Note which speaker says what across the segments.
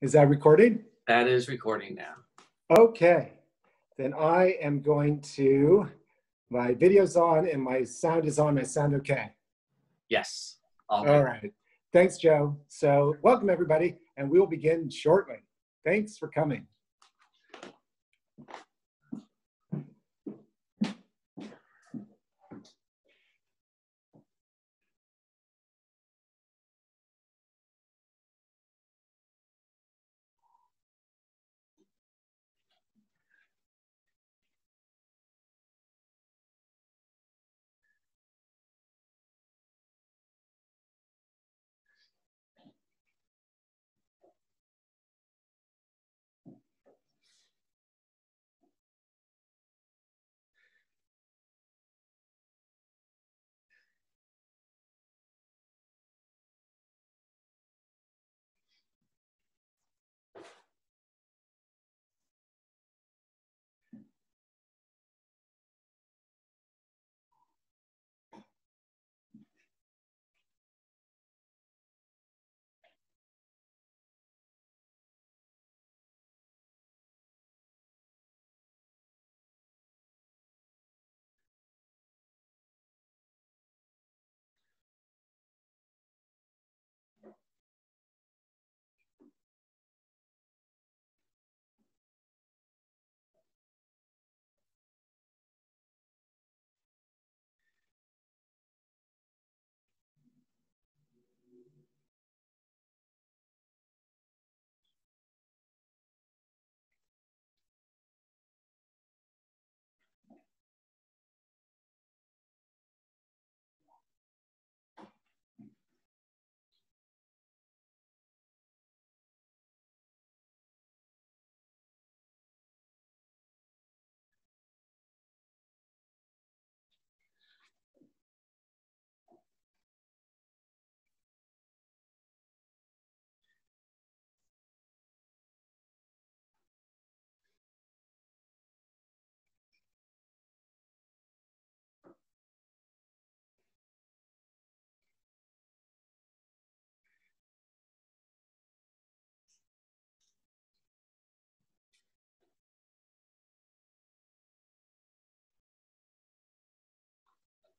Speaker 1: Is that recording?
Speaker 2: That is recording now.
Speaker 1: Okay. Then I am going to, my video's on and my sound is on. I sound okay.
Speaker 2: Yes. All
Speaker 1: right. Thanks, Joe. So, welcome everybody, and we'll begin shortly. Thanks for coming.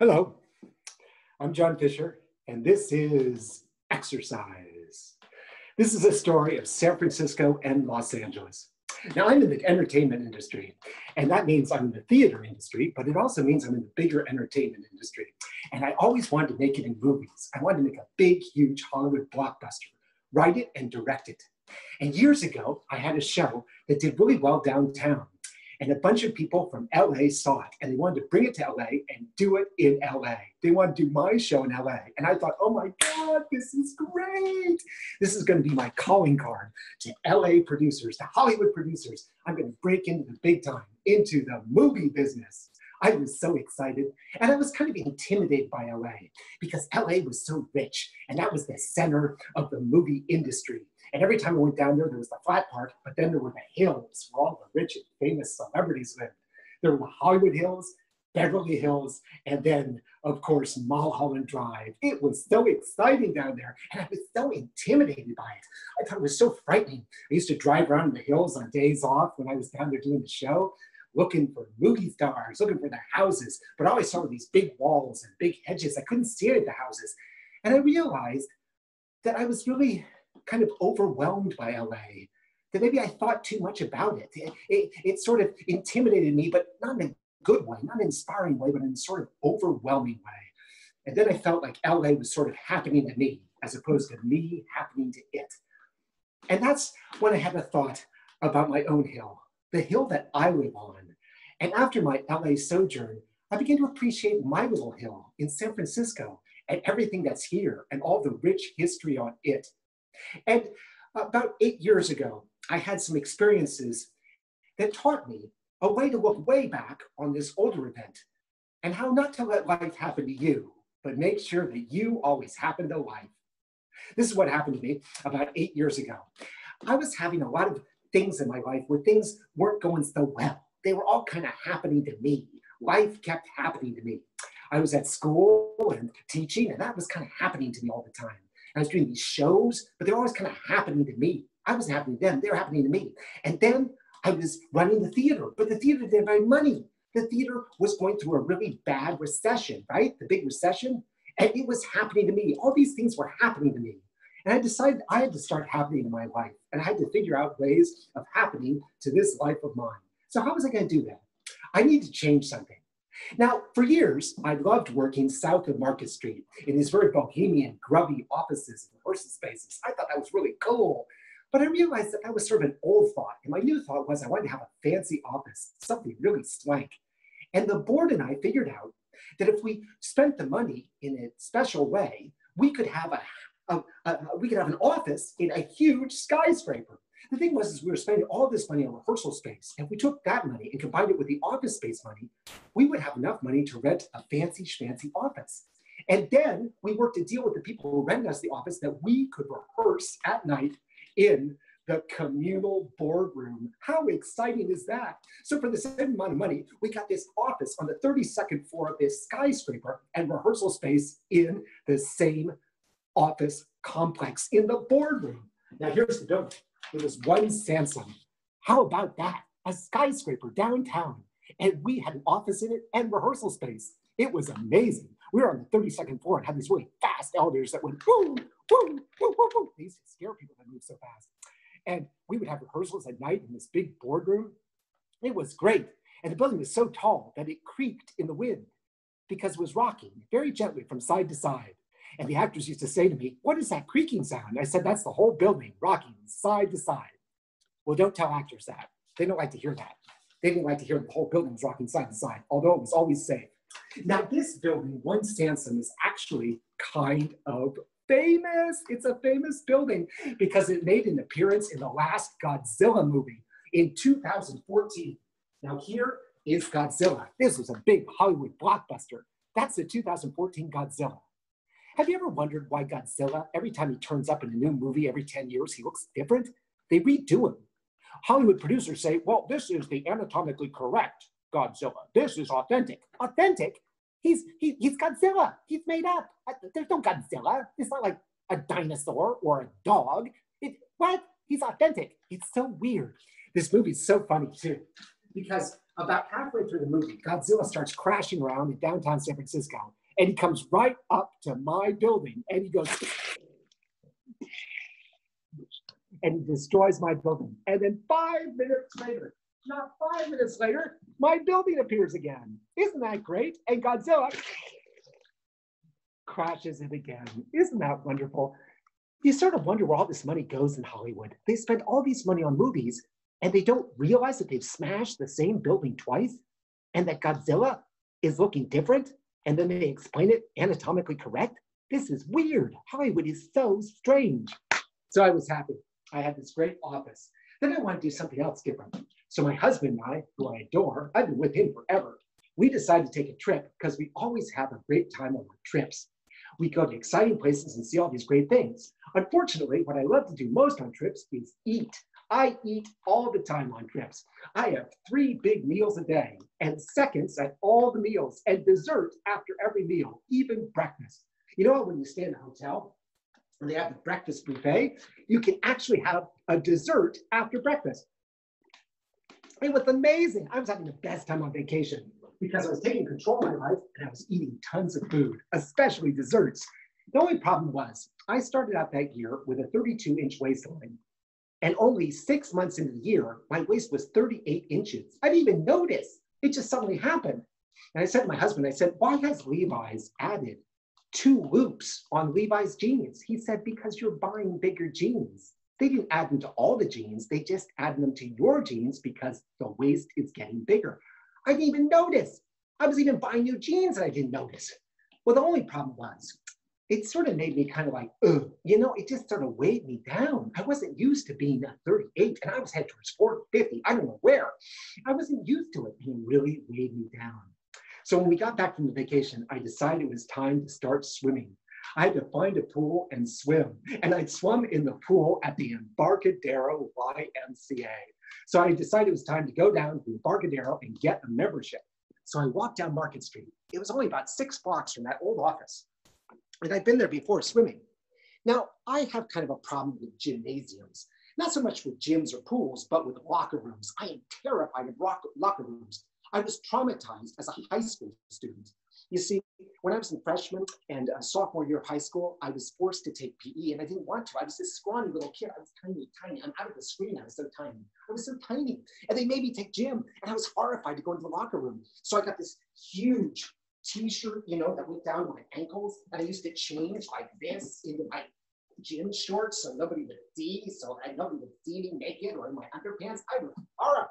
Speaker 1: Hello, I'm John Fisher, and this is Exercise. This is a story of San Francisco and Los Angeles. Now, I'm in the entertainment industry, and that means I'm in the theater industry, but it also means I'm in the bigger entertainment industry. And I always wanted to make it in movies. I wanted to make a big, huge Hollywood blockbuster, write it and direct it. And years ago, I had a show that did really well downtown. And a bunch of people from LA saw it and they wanted to bring it to LA and do it in LA. They wanted to do my show in LA. And I thought, oh my God, this is great. This is going to be my calling card to LA producers, to Hollywood producers. I'm going to break into the big time, into the movie business. I was so excited. And I was kind of intimidated by LA because LA was so rich and that was the center of the movie industry. And every time I went down there, there was the flat part, but then there were the hills where all the rich and famous celebrities lived. There were the Hollywood Hills, Beverly Hills, and then, of course, Mulholland Drive. It was so exciting down there, and I was so intimidated by it. I thought it was so frightening. I used to drive around the hills on days off when I was down there doing the show, looking for movie stars, looking for their houses, but I always saw these big walls and big hedges. I couldn't see any of the houses. And I realized that I was really kind of overwhelmed by LA. That maybe I thought too much about it. It, it. it sort of intimidated me, but not in a good way, not an inspiring way, but in a sort of overwhelming way. And then I felt like LA was sort of happening to me as opposed to me happening to it. And that's when I had a thought about my own hill, the hill that I live on. And after my LA sojourn, I began to appreciate my little hill in San Francisco and everything that's here and all the rich history on it and about eight years ago, I had some experiences that taught me a way to look way back on this older event and how not to let life happen to you, but make sure that you always happen to life. This is what happened to me about eight years ago. I was having a lot of things in my life where things weren't going so well. They were all kind of happening to me. Life kept happening to me. I was at school and teaching, and that was kind of happening to me all the time. I was doing these shows, but they're always kind of happening to me. I wasn't happening to them, they were happening to me. And then I was running the theater, but the theater didn't have any money. The theater was going through a really bad recession, right? The big recession. And it was happening to me. All these things were happening to me. And I decided I had to start happening in my life. And I had to figure out ways of happening to this life of mine. So, how was I going to do that? I need to change something. Now, for years, I loved working south of Market Street in these very bohemian, grubby offices and rehearsal spaces. I thought that was really cool. But I realized that that was sort of an old thought. And my new thought was I wanted to have a fancy office, something really swank. And the board and I figured out that if we spent the money in a special way, we could have a, a, a we could have an office in a huge skyscraper. The thing was, is we were spending all this money on rehearsal space. And if we took that money and combined it with the office space money, we would have enough money to rent a fancy schmancy office. And then we worked a deal with the people who rented us the office that we could rehearse at night in the communal boardroom. How exciting is that? So for the same amount of money, we got this office on the 32nd floor of this skyscraper and rehearsal space in the same office complex in the boardroom. Now here's the building. It was one Sansome. How about that? A skyscraper downtown. And we had an office in it and rehearsal space. It was amazing. We were on the 32nd floor and had these really fast elevators that went boom, boom, boom, boom, boom. They used to scare people that moved so fast. And we would have rehearsals at night in this big boardroom. It was great. And the building was so tall that it creaked in the wind because it was rocking very gently from side to side. And the actors used to say to me, What is that creaking sound? I said, That's the whole building rocking side to side. Well, don't tell actors that. They don't like to hear that. They didn't like to hear the whole building was rocking side to side, although it was always safe. Now, this building, One Sansome, is actually kind of famous. It's a famous building because it made an appearance in the last Godzilla movie in 2014. Now, here is Godzilla. This was a big Hollywood blockbuster. That's the 2014 Godzilla. Have you ever wondered why Godzilla, every time he turns up in a new movie every 10 years, he looks different? They redo him. Hollywood producers say, well, this is the anatomically correct Godzilla. This is authentic. Authentic? He's, he, he's Godzilla. He's made up. There's no Godzilla. It's not like a dinosaur or a dog. It, what? He's authentic. It's so weird. This movie's so funny too, because About halfway through the movie, Godzilla starts crashing around in downtown San Francisco, and he comes right up to my building, and he goes, and he destroys my building. And then five minutes later, not five minutes later, my building appears again. Isn't that great? And Godzilla crashes it again. Isn't that wonderful? You sort of wonder where all this money goes in Hollywood. They spend all these money on movies and they don't realize that they've smashed the same building twice and that Godzilla is looking different and then they explain it anatomically correct. This is weird. Hollywood is so strange. So I was happy. I had this great office. Then I wanted to do something else different. So my husband and I, who I adore, I've been with him forever, we decided to take a trip because we always have a great time on our trips. We go to exciting places and see all these great things. Unfortunately, what I love to do most on trips is eat. I eat all the time on trips. I have three big meals a day and seconds at all the meals and dessert after every meal, even breakfast. You know, what? when you stay in a hotel and they have the breakfast buffet, you can actually have a dessert after breakfast. It was amazing. I was having the best time on vacation because I was taking control of my life and I was eating tons of food, especially desserts. The only problem was I started out that year with a 32 inch waistline. And only six months into the year, my waist was 38 inches. I didn't even notice. It just suddenly happened. And I said to my husband, I said, why has Levi's added two loops on Levi's jeans? He said, because you're buying bigger jeans. They didn't add them to all the jeans. They just added them to your jeans because the waist is getting bigger. I didn't even notice. I was even buying new jeans and I didn't notice. Well, the only problem was it sort of made me kind of like, ugh, you know, it just sort of weighed me down. I wasn't used to being a 38 and I was headed towards 450. I don't know where. I wasn't used to it being really weighed me down. So when we got back from the vacation, I decided it was time to start swimming. I had to find a pool and swim. And I'd swum in the pool at the Embarcadero YMCA. So I decided it was time to go down to Embarcadero and get a membership. So I walked down Market Street. It was only about six blocks from that old office. And I've been there before swimming. Now, I have kind of a problem with gymnasiums. Not so much with gyms or pools, but with locker rooms. I am terrified of locker rooms. I was traumatized as a high school student. You see, when I was in freshman and uh, sophomore year of high school, I was forced to take PE and I didn't want to. I was this scrawny little kid. I was tiny, tiny. I'm out of the screen. I was so tiny. I was so tiny. And they made me take gym and I was horrified to go into the locker room. So I got this huge t-shirt, you know, that went down to my ankles. And I used to change like this into my gym shorts so nobody would see, so I nobody would see me naked or in my underpants. I was horrified,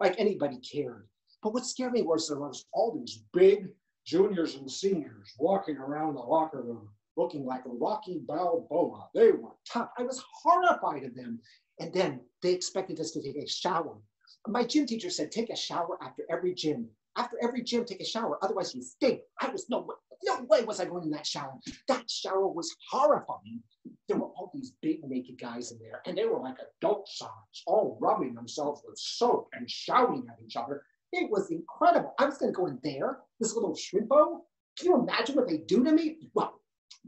Speaker 1: like anybody cared. But what scared me was there was all these big juniors and seniors walking around the locker room looking like a Rocky Balboa. They were tough. I was horrified of them. And then they expected us to take a shower. My gym teacher said, take a shower after every gym. After every gym, take a shower. Otherwise, you stink. I was no way, no way was I going in that shower. That shower was horrifying. There were all these big naked guys in there, and they were like adult size, all rubbing themselves with soap and shouting at each other. It was incredible. I was going to go in there, this little shrimpo. Can you imagine what they do to me? Well,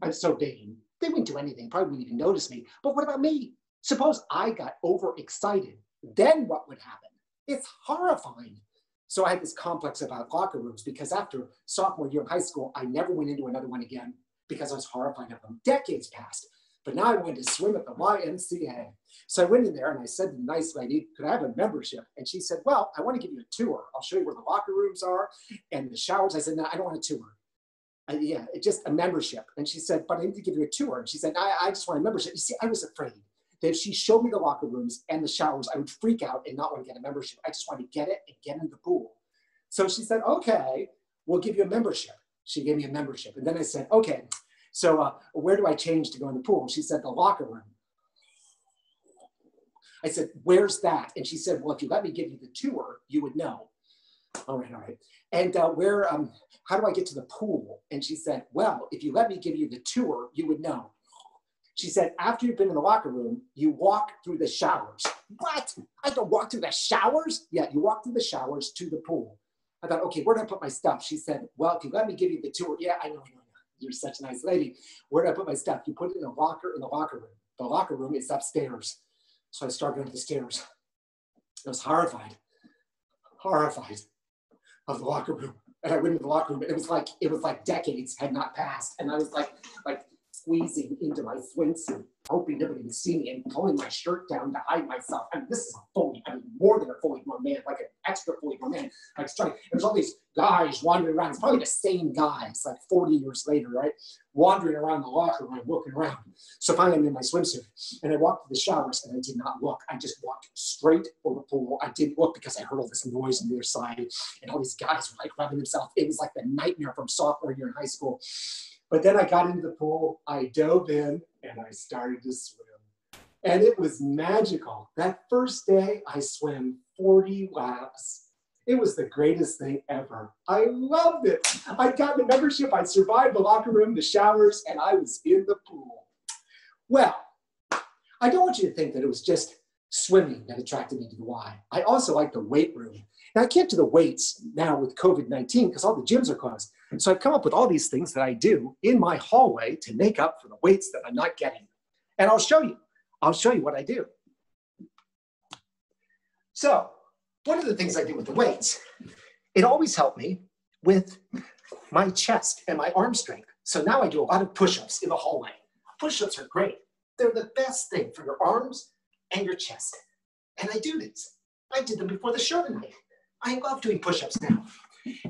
Speaker 1: I'm so vain. They wouldn't do anything, probably wouldn't even notice me. But what about me? Suppose I got overexcited. Then what would happen? It's horrifying. So I had this complex about locker rooms because after sophomore year of high school, I never went into another one again because I was horrified of them. Decades passed, but now I wanted to swim at the YMCA. So I went in there and I said to the nice lady, could I have a membership? And she said, well, I want to give you a tour. I'll show you where the locker rooms are and the showers. I said, no, I don't want a tour. I, yeah, just a membership. And she said, but I need to give you a tour. And she said, I, I just want a membership. You see, I was afraid that if she showed me the locker rooms and the showers, I would freak out and not want to get a membership. I just wanted to get it and get in the pool. So she said, okay, we'll give you a membership. She gave me a membership. And then I said, okay, so uh, where do I change to go in the pool? She said, the locker room. I said, where's that? And she said, well, if you let me give you the tour, you would know. All right, all right. And uh, where, um, how do I get to the pool? And she said, well, if you let me give you the tour, you would know. She said, after you've been in the locker room, you walk through the showers. What? I have to walk through the showers? Yeah, you walk through the showers to the pool. I thought, okay, where do I put my stuff? She said, well, if you let me give you the tour, yeah, I know, I know, You're such a nice lady. Where do I put my stuff? You put it in a locker in the locker room. The locker room is upstairs. So I started going up the stairs. I was horrified. horrified of the locker room. And I went into the locker room, and it was like it was like decades had not passed. And I was like like squeezing into my swimsuit, hoping nobody would see me, and pulling my shirt down to hide myself. I mean, this is a fully, I mean, more than a fully grown man, like an extra fully grown man. Like, there's all these guys wandering around. It's probably the same guys, like 40 years later, right? Wandering around the locker room, looking around. So finally, I'm in my swimsuit, and I walked to the showers, and I did not look. I just walked straight for the pool. I didn't look because I heard all this noise on the other side, and all these guys were like rubbing themselves. It was like the nightmare from sophomore year in high school. But then I got into the pool, I dove in, and I started to swim. And it was magical. That first day, I swam 40 laps. It was the greatest thing ever. I loved it. I got the membership, I survived the locker room, the showers, and I was in the pool. Well, I don't want you to think that it was just swimming that attracted me to the Y. I also like the weight room. Now, I can't do the weights now with COVID 19 because all the gyms are closed. So I've come up with all these things that I do in my hallway to make up for the weights that I'm not getting. And I'll show you. I'll show you what I do. So, one of the things I do with the weights, it always helped me with my chest and my arm strength. So now I do a lot of push ups in the hallway. Push ups are great, they're the best thing for your arms and your chest. And I do these. I did them before the show tonight. I love doing push ups now.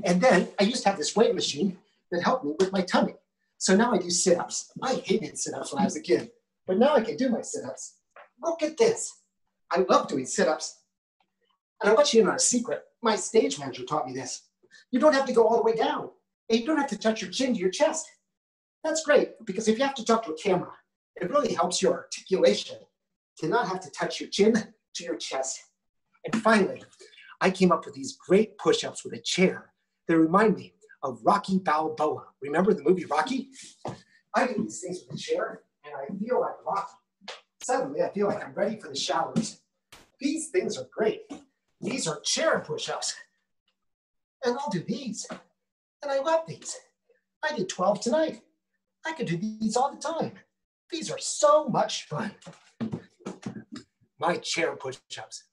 Speaker 1: And then I used to have this weight machine that helped me with my tummy. So now I do sit ups. I hated sit ups when I was a kid, but now I can do my sit ups. Look at this. I love doing sit ups. And I'll let you in on a secret. My stage manager taught me this. You don't have to go all the way down, and you don't have to touch your chin to your chest. That's great because if you have to talk to a camera, it really helps your articulation to not have to touch your chin to your chest. And finally, I came up with these great push ups with a chair They remind me of Rocky Balboa. Remember the movie Rocky? I do these things with a chair and I feel like Rocky. Suddenly, I feel like I'm ready for the showers. These things are great. These are chair push ups. And I'll do these. And I love these. I did 12 tonight. I could do these all the time. These are so much fun. My chair push ups.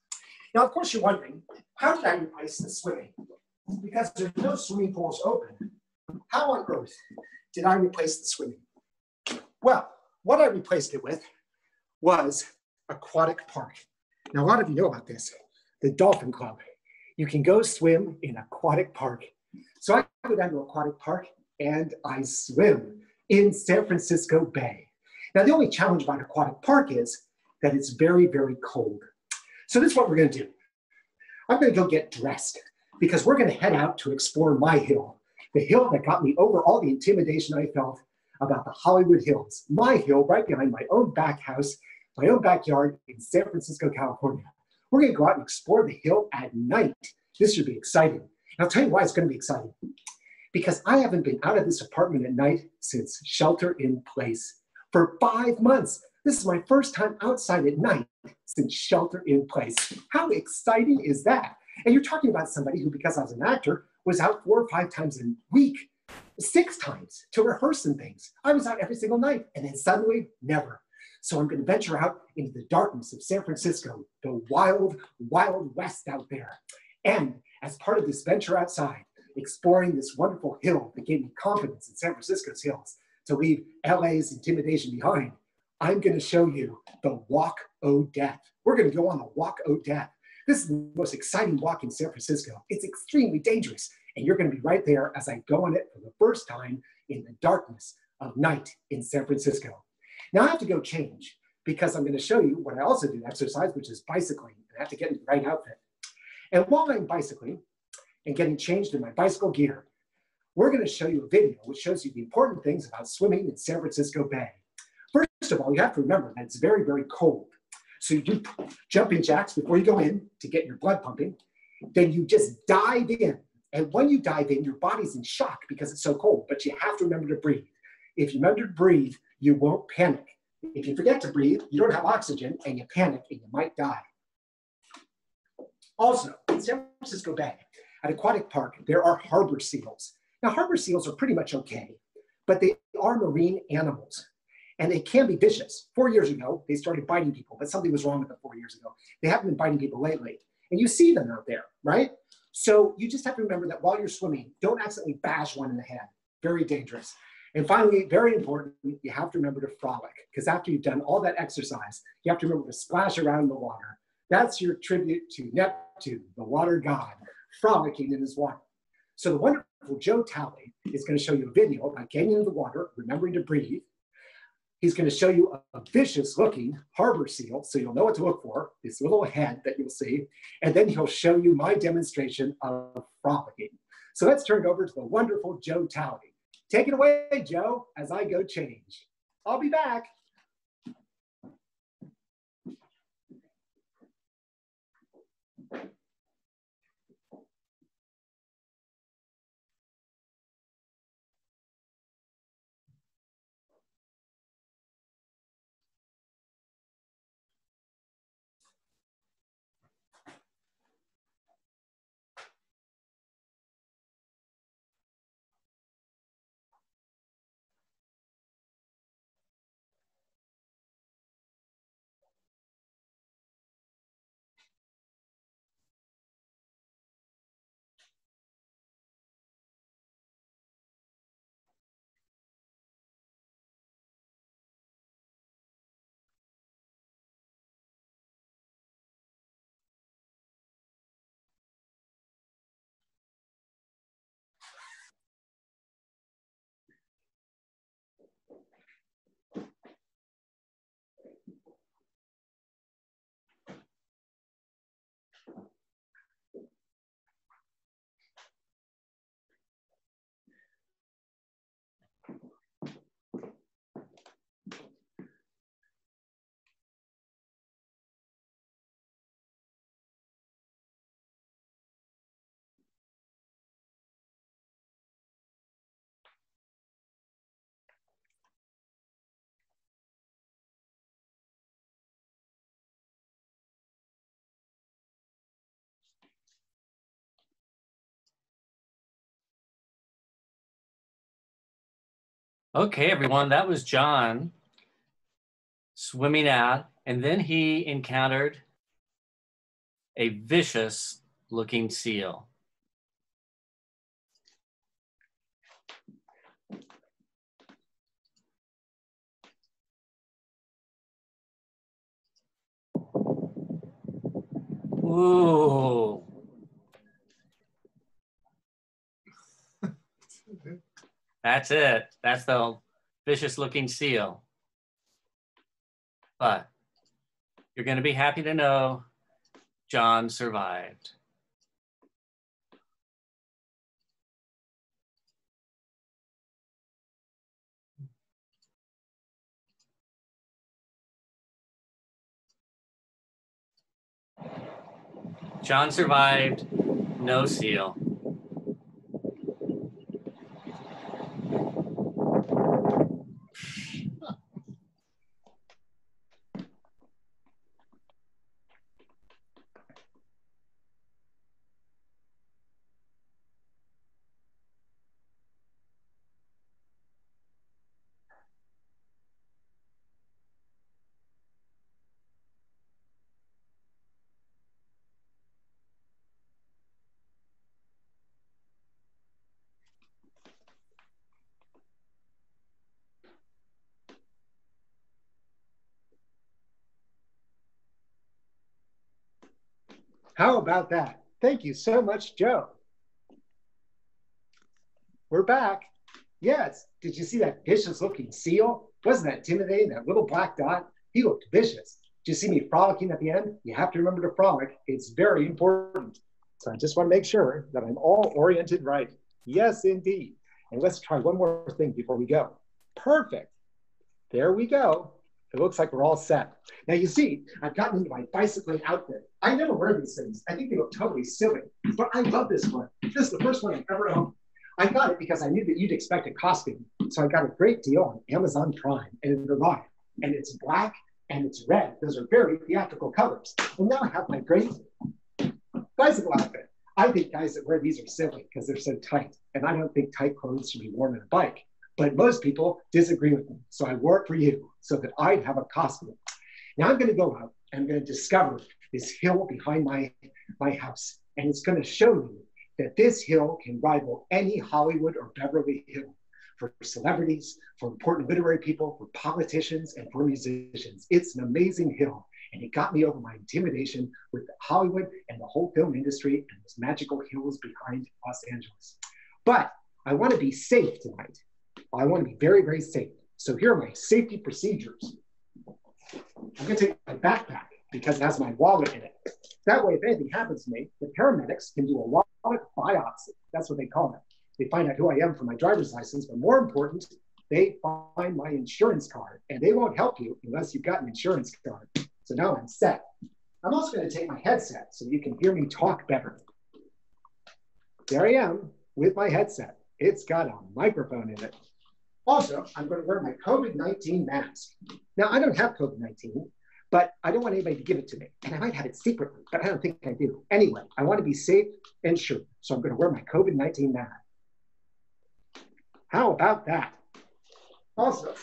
Speaker 1: Now, of course, you're wondering, how did I replace the swimming? Because there's no swimming pools open. How on earth did I replace the swimming? Well, what I replaced it with was aquatic park. Now, a lot of you know about this, the Dolphin Club. You can go swim in aquatic park. So I go down to aquatic park and I swim in San Francisco Bay. Now, the only challenge about aquatic park is that it's very, very cold. So this is what we're gonna do. I'm gonna go get dressed because we're gonna head out to explore my hill, the hill that got me over all the intimidation I felt about the Hollywood Hills, my hill right behind my own back house, my own backyard in San Francisco, California. We're gonna go out and explore the hill at night. This should be exciting. And I'll tell you why it's gonna be exciting. Because I haven't been out of this apartment at night since shelter in place for five months. This is my first time outside at night since shelter in place. How exciting is that? And you're talking about somebody who, because I was an actor, was out four or five times a week, six times to rehearse some things. I was out every single night, and then suddenly, never. So I'm going to venture out into the darkness of San Francisco, the wild, wild west out there. And as part of this venture outside, exploring this wonderful hill that gave me confidence in San Francisco's hills to leave LA's intimidation behind, I'm going to show you the Walk O Death. We're going to go on the Walk O Death. This is the most exciting walk in San Francisco. It's extremely dangerous, and you're going to be right there as I go on it for the first time in the darkness of night in San Francisco. Now I have to go change because I'm going to show you what I also do exercise, which is bicycling. I have to get in the right outfit. And while I'm bicycling and getting changed in my bicycle gear, we're going to show you a video which shows you the important things about swimming in San Francisco Bay. Of all, you have to remember that it's very, very cold. So you do jumping jacks before you go in to get your blood pumping. Then you just dive in. And when you dive in, your body's in shock because it's so cold, but you have to remember to breathe. If you remember to breathe, you won't panic. If you forget to breathe, you don't have oxygen and you panic and you might die. Also, in San Francisco Bay, at Aquatic Park, there are harbor seals. Now, harbor seals are pretty much okay, but they are marine animals and they can be vicious. Four years ago, they started biting people, but something was wrong with them four years ago. They haven't been biting people lately. And you see them out there, right? So you just have to remember that while you're swimming, don't accidentally bash one in the head. Very dangerous. And finally, very important, you have to remember to frolic because after you've done all that exercise, you have to remember to splash around in the water. That's your tribute to Neptune, the water god, frolicking in his water. So the wonderful Joe Talley is going to show you a video about getting into the water, remembering to breathe. He's going to show you a, vicious looking harbor seal, so you'll know what to look for, this little head that you'll see. And then he'll show you my demonstration of frolicking. So let's turn it over to the wonderful Joe Talley. Take it away, Joe, as I go change. I'll be back.
Speaker 2: Okay, everyone, that was John swimming out, and then he encountered a vicious looking seal. Ooh. That's it. That's the vicious looking seal. But you're going to be happy to know John survived. John survived, no seal. Thank you.
Speaker 1: How about that? Thank you so much, Joe. We're back. Yes, did you see that vicious looking seal? Wasn't that intimidating? That little black dot? He looked vicious. Did you see me frolicking at the end? You have to remember to frolic. It's very important. So I just want to make sure that I'm all oriented right. Yes, indeed. And let's try one more thing before we go. Perfect. There we go. It looks like we're all set. Now you see, I've gotten into my bicycling outfit. I never wear these things. I think they look totally silly, but I love this one. This is the first one I've ever owned. I got it because I knew that you'd expect a costume. So I got a great deal on Amazon Prime and it arrived. And it's black and it's red. Those are very theatrical colors. And now I have my great bicycle outfit. I think guys that wear these are silly because they're so tight. And I don't think tight clothes should be worn on a bike. But most people disagree with me. So I work for you so that I'd have a costume. Now I'm going to go out and I'm going to discover this hill behind my, my house. and it's going to show you that this hill can rival any Hollywood or Beverly Hill for celebrities, for important literary people, for politicians, and for musicians. It's an amazing hill. And it got me over my intimidation with Hollywood and the whole film industry and those magical hills behind Los Angeles. But I want to be safe tonight. I want to be very, very safe. So here are my safety procedures. I'm going to take my backpack because it has my wallet in it. That way, if anything happens to me, the paramedics can do a wallet biopsy. That's what they call it. They find out who I am from my driver's license, but more important, they find my insurance card and they won't help you unless you've got an insurance card. So now I'm set. I'm also going to take my headset so you can hear me talk better. There I am with my headset. It's got a microphone in it. Also, I'm going to wear my COVID 19 mask. Now, I don't have COVID 19, but I don't want anybody to give it to me. And I might have it secretly, but I don't think I do. Anyway, I want to be safe and sure. So I'm going to wear my COVID 19 mask. How about that? Also,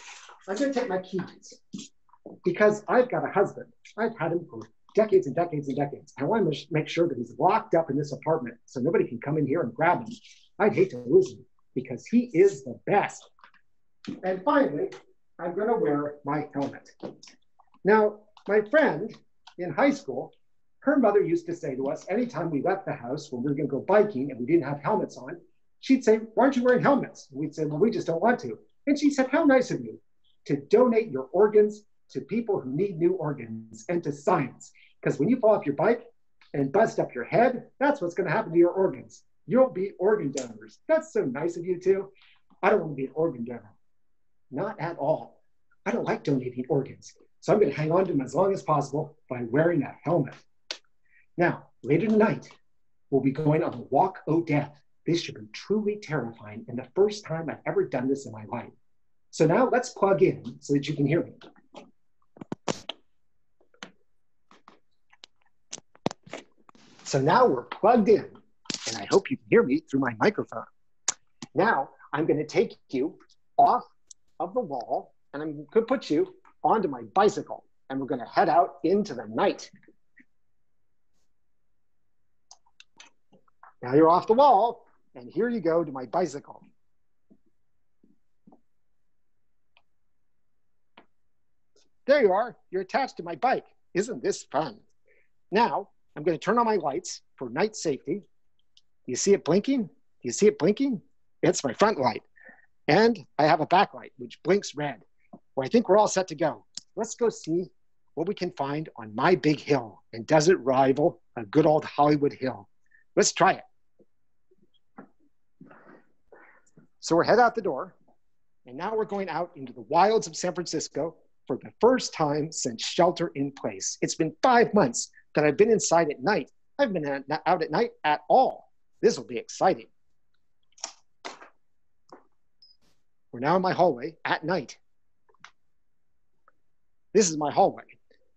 Speaker 1: I'm going to take my keys because I've got a husband. I've had him for decades and decades and decades. I want to make sure that he's locked up in this apartment so nobody can come in here and grab him. I'd hate to lose him because he is the best. And finally, I'm going to wear my helmet. Now, my friend in high school, her mother used to say to us anytime we left the house when we were going to go biking and we didn't have helmets on, she'd say, Why aren't you wearing helmets? And we'd say, Well, we just don't want to. And she said, How nice of you to donate your organs to people who need new organs and to science. Because when you fall off your bike and bust up your head, that's what's going to happen to your organs. You'll be organ donors. That's so nice of you, too. I don't want to be an organ donor. Not at all. I don't like donating organs. So I'm going to hang on to them as long as possible by wearing a helmet. Now, later tonight, we'll be going on the Walk O Death. This should be truly terrifying and the first time I've ever done this in my life. So now let's plug in so that you can hear me. So now we're plugged in, and I hope you can hear me through my microphone. Now I'm going to take you off of the wall, and I'm going to put you onto my bicycle, and we're going to head out into the night. Now you're off the wall, and here you go to my bicycle. There you are. You're attached to my bike. Isn't this fun? Now, I'm going to turn on my lights for night safety. You see it blinking? Do you see it blinking? It's my front light. And I have a backlight, which blinks red. Well, I think we're all set to go. Let's go see what we can find on my big hill and does it rival a good old Hollywood hill? Let's try it. So we're head out the door, and now we're going out into the wilds of San Francisco for the first time since shelter in place. It's been five months that I've been inside at night. I've been out at night at all. This will be exciting. We're now in my hallway at night. This is my hallway.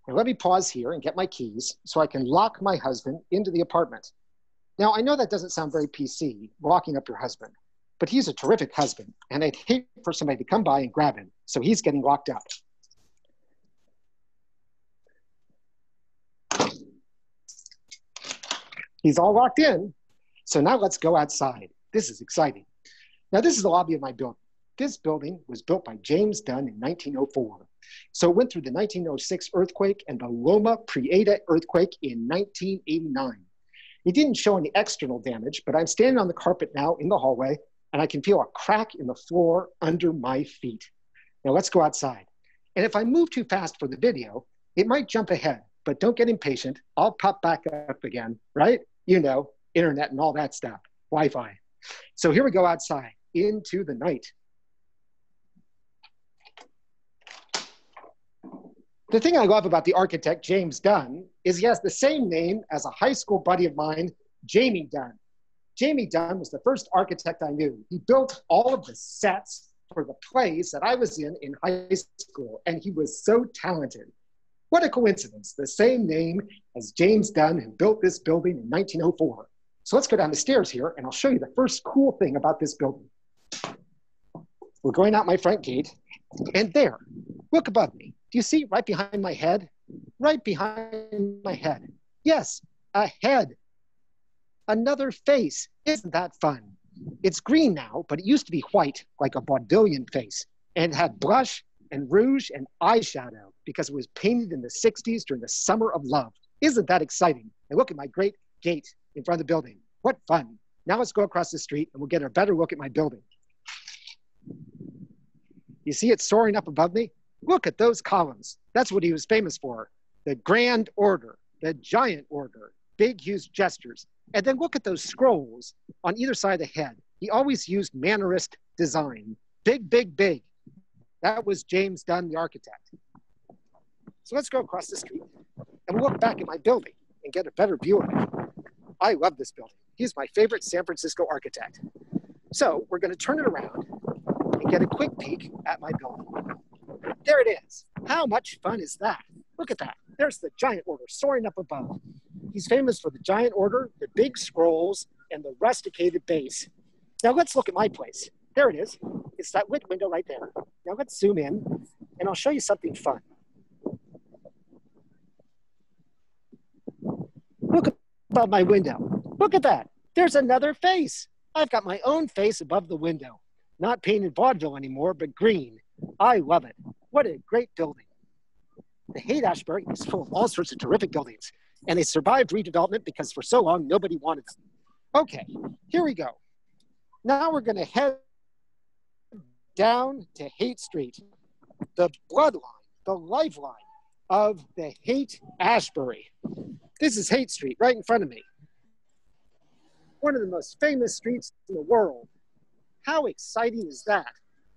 Speaker 1: Now let me pause here and get my keys so I can lock my husband into the apartment. Now I know that doesn't sound very PC, locking up your husband, but he's a terrific husband and I'd hate for somebody to come by and grab him, so he's getting locked up. He's all locked in. So now let's go outside. This is exciting. Now, this is the lobby of my building. This building was built by James Dunn in 1904. So it went through the 1906 earthquake and the Loma Prieta earthquake in 1989. It didn't show any external damage, but I'm standing on the carpet now in the hallway and I can feel a crack in the floor under my feet. Now let's go outside. And if I move too fast for the video, it might jump ahead, but don't get impatient. I'll pop back up again, right? you know, internet and all that stuff, Wi Fi. So here we go outside into the night. The thing I love about the architect, James Dunn, is he has the same name as a high school buddy of mine, Jamie Dunn. Jamie Dunn was the first architect I knew. He built all of the sets for the plays that I was in in high school, and he was so talented. What a coincidence, the same name as James Dunn, who built this building in 1904. So let's go down the stairs here and I'll show you the first cool thing about this building. We're going out my front gate, and there, look above me. Do you see right behind my head? Right behind my head. Yes, a head. another face. Isn't that fun? It's green now, but it used to be white, like a vaudevillian face, and had blush and rouge and eyeshadow because it was painted in the 60s during the summer of love. Isn't that exciting? And look at my great gate in front of the building. What fun. Now let's go across the street and we'll get a better look at my building. You see it soaring up above me? Look at those columns. That's what he was famous for. The grand order, the giant order, big, huge gestures. And then look at those scrolls on either side of the head. He always used Mannerist design. Big, big, big. That was James Dunn, the architect. So let's go across the street and we'll look back at my building and get a better view of it. I love this building. He's my favorite San Francisco architect. So we're going to turn it around and get a quick peek at my building. There it is. How much fun is that? Look at that. There's the giant order soaring up above. He's famous for the giant order, the big scrolls, and the rusticated base. Now let's look at my place. There it is. It's that window right there. Now let's zoom in and I'll show you something fun. Look above my window. Look at that. There's another face. I've got my own face above the window. Not painted vaudeville anymore, but green. I love it. What a great building. The Haight Ashbury is full of all sorts of terrific buildings, and they survived redevelopment because for so long nobody wanted them. Okay, here we go. Now we're going to head down to Haight Street, the bloodline, the lifeline of the Haight Ashbury. This is Haight Street right in front of me. One of the most famous streets in the world. How exciting is that?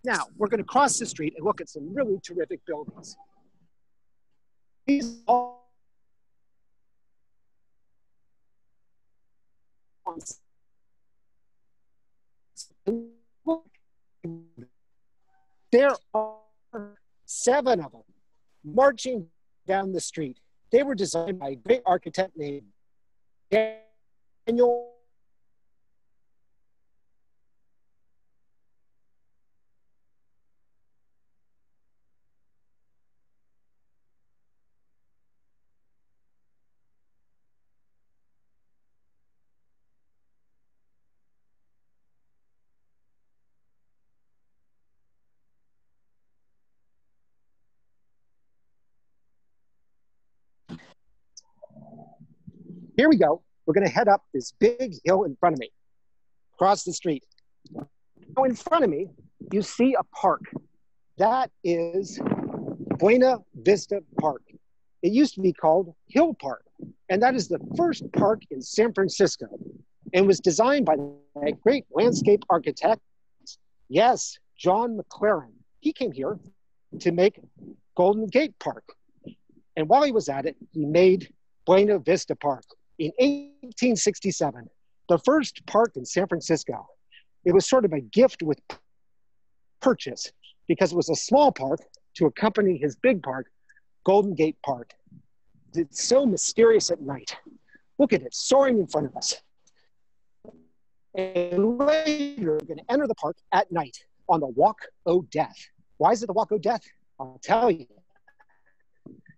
Speaker 1: Now, we're going to cross the street and look at some really terrific buildings. These there are seven of them marching down the street. They were designed by a great architect named Daniel Here we go. We're going to head up this big hill in front of me, across the street. Now, in front of me, you see a park. That is Buena Vista Park. It used to be called Hill Park, and that is the first park in San Francisco and was designed by a great landscape architect. Yes, John McLaren. He came here to make Golden Gate Park. And while he was at it, he made Buena Vista Park in 1867, the first park in San Francisco. It was sort of a gift with purchase because it was a small park to accompany his big park, Golden Gate Park. It's so mysterious at night. Look at it soaring in front of us. And later, we're going to enter the park at night on the Walk o' Death. Why is it the Walk o' Death? I'll tell you.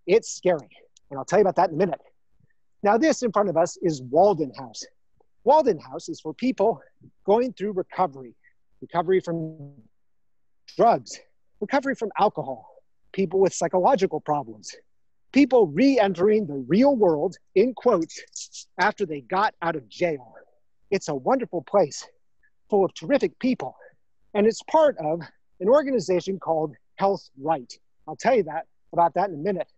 Speaker 1: It's scary. And I'll tell you about that in a minute. Now, this in front of us is Walden House. Walden House is for people going through recovery, recovery from drugs, recovery from alcohol, people with psychological problems, people re entering the real world, in quotes, after they got out of jail. It's a wonderful place full of terrific people. And it's part of an organization called Health Right. I'll tell you that about that in a minute.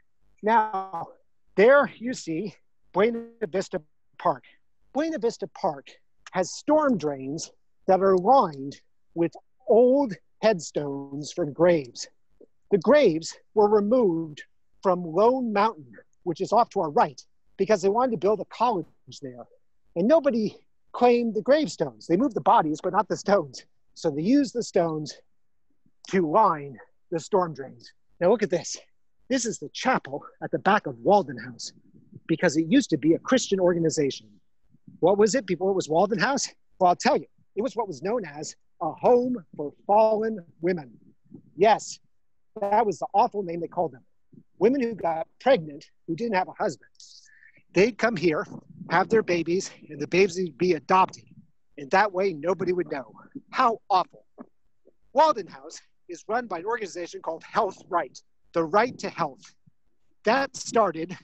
Speaker 1: Now, there you see Buena Vista Park. Buena Vista Park has storm drains that are lined with old headstones from graves. The graves were removed from Lone Mountain, which is off to our right, because they wanted to build a college there. And nobody claimed the gravestones. They moved the bodies, but not the stones. So they used the stones to line the storm drains. Now look at this. This is the chapel at the back of Walden House because it used to be a Christian organization. What was it before it was Walden House? Well, I'll tell you, it was what was known as a home for fallen women. Yes, that was the awful name they called them. Women who got pregnant who didn't have a husband. They'd come here have their babies, and the babies would be adopted. And that way, nobody would know. How awful. Walden House is run by an organization called Health Right, the right to health. That started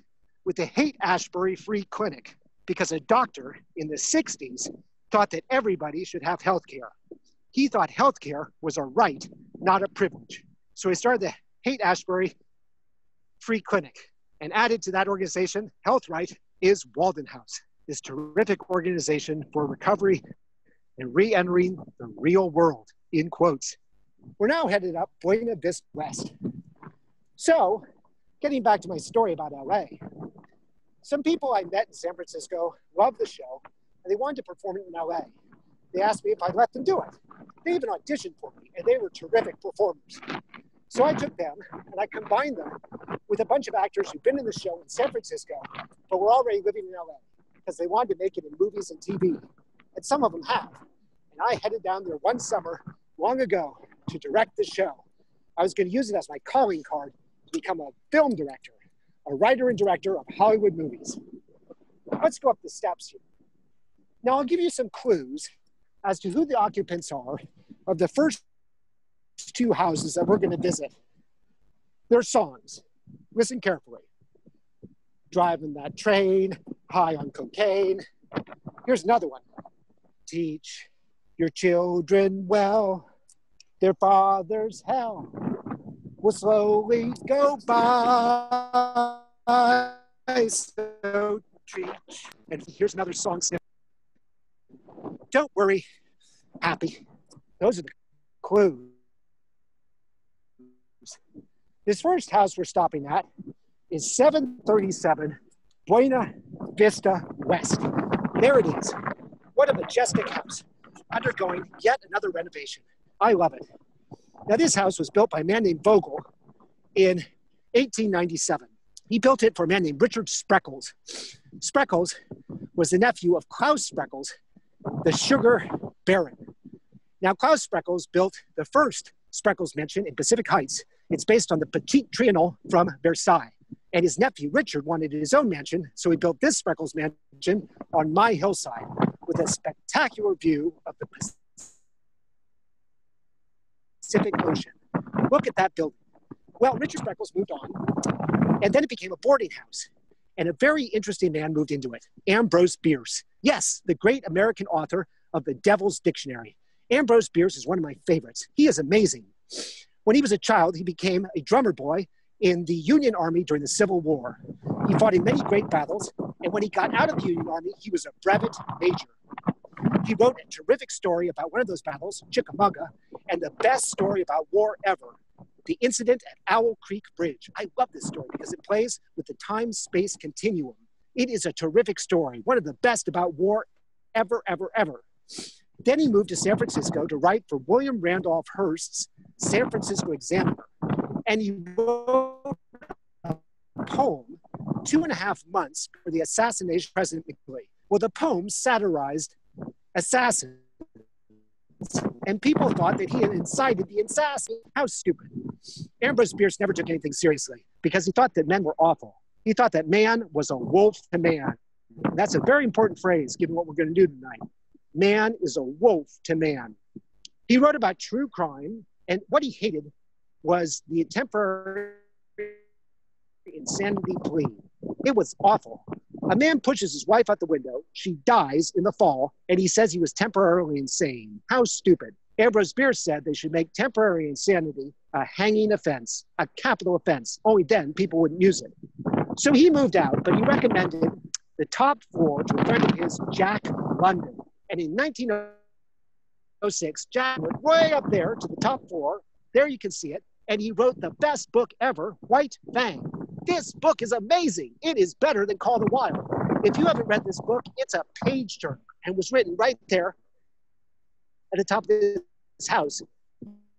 Speaker 1: with the Haight Ashbury Free Clinic because a doctor in the 60s thought that everybody should have health care. He thought health care was a right, not a privilege. So he started the Haight Ashbury Free Clinic and added to that organization, Health Right, is Walden House, this terrific organization for recovery and re-entering the real world, in quotes. We're now headed up Buena Vista West. So, getting back to my story about LA, some people I met in San Francisco loved the show and they wanted to perform it in LA. They asked me if I'd let them do it. They even auditioned for me and they were terrific performers. So I took them and I combined them with a bunch of actors who've been in the show in San Francisco, but were already living in LA because they wanted to make it in movies and TV. And some of them have. And I headed down there one summer long ago to direct the show. I was going to use it as my calling card to become a film director, a writer and director of Hollywood movies. Let's go up the steps here. Now, I'll give you some clues as to who the occupants are of the first two houses that we're going to visit. Their songs. Listen carefully. Driving that train, high on cocaine. Here's another one. Teach your children well their father's hell will slowly go by. So treat. And here's another song. Don't worry, happy. Those are the clues. This first house we're stopping at is 737 Buena Vista West. There it is. What a majestic house, undergoing yet another renovation. I love it. Now, this house was built by a man named Vogel in 1897. He built it for a man named Richard Spreckels. Spreckels was the nephew of Claus Spreckels, the sugar baron. Now, Claus Spreckels built the first Spreckels mansion in Pacific Heights. It's based on the Petit Trianon from Versailles. And his nephew, Richard, wanted his own mansion, so he built this Spreckels mansion on my hillside with a spectacular view of the Pacific Ocean. Look at that building. Well, Richard Spreckels moved on, and then it became a boarding house. And a very interesting man moved into it, Ambrose Bierce. Yes, the great American author of The Devil's Dictionary. Ambrose Bierce is one of my favorites. He is amazing. When he was a child, he became a drummer boy in the Union Army during the Civil War. He fought in many great battles, and when he got out of the Union Army, he was a brevet major. He wrote a terrific story about one of those battles, Chickamauga, and the best story about war ever, the incident at Owl Creek Bridge. I love this story because it plays with the time space continuum. It is a terrific story, one of the best about war ever, ever, ever. Then he moved to San Francisco to write for William Randolph Hearst's San Francisco Examiner. And he wrote a poem two and a half months for the assassination of President McKinley. Well, the poem satirized assassins. And people thought that he had incited the assassin. How stupid. Ambrose Bierce never took anything seriously because he thought that men were awful. He thought that man was a wolf to man. That's a very important phrase given what we're going to do tonight. Man is a wolf to man. He wrote about true crime, and what he hated was the temporary insanity plea. It was awful. A man pushes his wife out the window. She dies in the fall, and he says he was temporarily insane. How stupid. Ambrose Bierce said they should make temporary insanity a hanging offense, a capital offense. Only then people wouldn't use it. So he moved out, but he recommended the top floor to a friend of his, Jack London. And in 1906, Jack went way up there to the top floor. There you can see it. And he wrote the best book ever, White Fang. This book is amazing. It is better than Call the Wild. If you haven't read this book, it's a page turner and was written right there at the top of this house.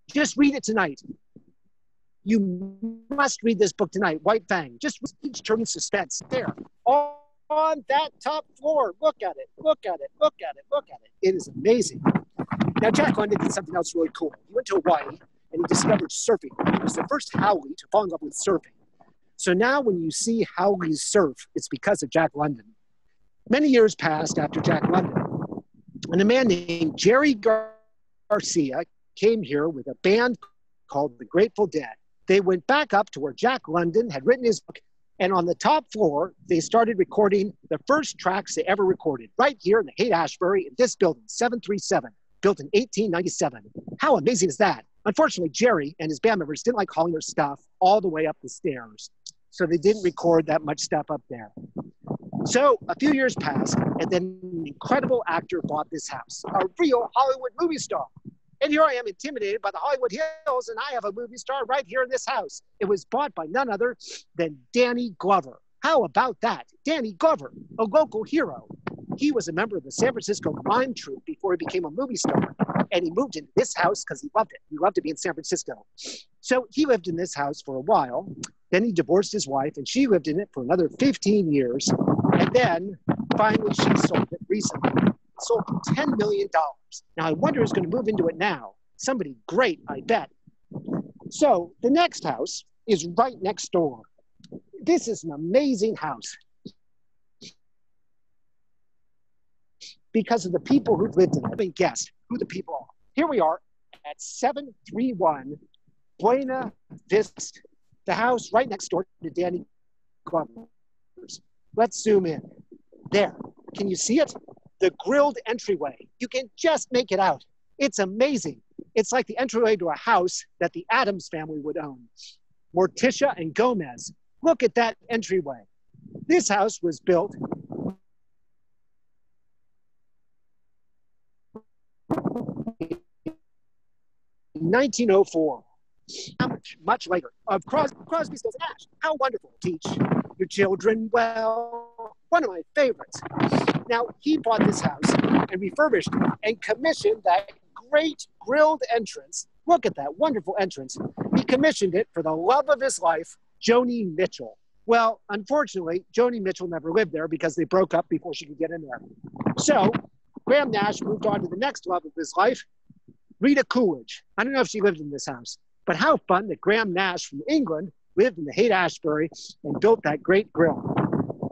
Speaker 1: Just read it tonight. You must read this book tonight, White Fang. Just each turn of suspense there. On that top floor. Look at it. Look at it. Look at it. Look at it. It is amazing. Now, Jack London did something else really cool. He went to Hawaii and he discovered surfing. He was the first Haole to fall in love with surfing. So now when you see Haoles surf, it's because of Jack London. Many years passed after Jack London, and a man named Jerry Gar- Garcia came here with a band called the Grateful Dead. They went back up to where Jack London had written his book, and on the top floor, they started recording the first tracks they ever recorded, right here in the Haight Ashbury in this building, 737, built in 1897. How amazing is that? Unfortunately, Jerry and his band members didn't like hauling their stuff all the way up the stairs, so they didn't record that much stuff up there. So a few years passed, and then an incredible actor bought this house, a real Hollywood movie star. And here I am intimidated by the Hollywood Hills, and I have a movie star right here in this house. It was bought by none other than Danny Glover. How about that? Danny Glover, a local hero. He was a member of the San Francisco mime troupe before he became a movie star. And he moved into this house because he loved it. He loved to be in San Francisco. So he lived in this house for a while. Then he divorced his wife, and she lived in it for another 15 years. And then finally she sold it recently sold for $10 million. Now, I wonder who's going to move into it now. Somebody great, I bet. So, the next house is right next door. This is an amazing house because of the people who've lived in it. Let me guess who the people are. Here we are at 731 Buena Vista, the house right next door to Danny Glover's. Let's zoom in. There. Can you see it? the grilled entryway. You can just make it out. It's amazing. It's like the entryway to a house that the Addams family would own. Morticia and Gomez. Look at that entryway. This house was built 1904. Much, much later, of Cros- Crosby, Stills, and Nash. How wonderful. Teach your children well. One of my favorites. Now, he bought this house and refurbished it and commissioned that great grilled entrance. Look at that wonderful entrance. He commissioned it for the love of his life, Joni Mitchell. Well, unfortunately, Joni Mitchell never lived there because they broke up before she could get in there. So Graham Nash moved on to the next love of his life, Rita Coolidge. I don't know if she lived in this house, but how fun that Graham Nash from England lived in the Haight Ashbury and built that great grill.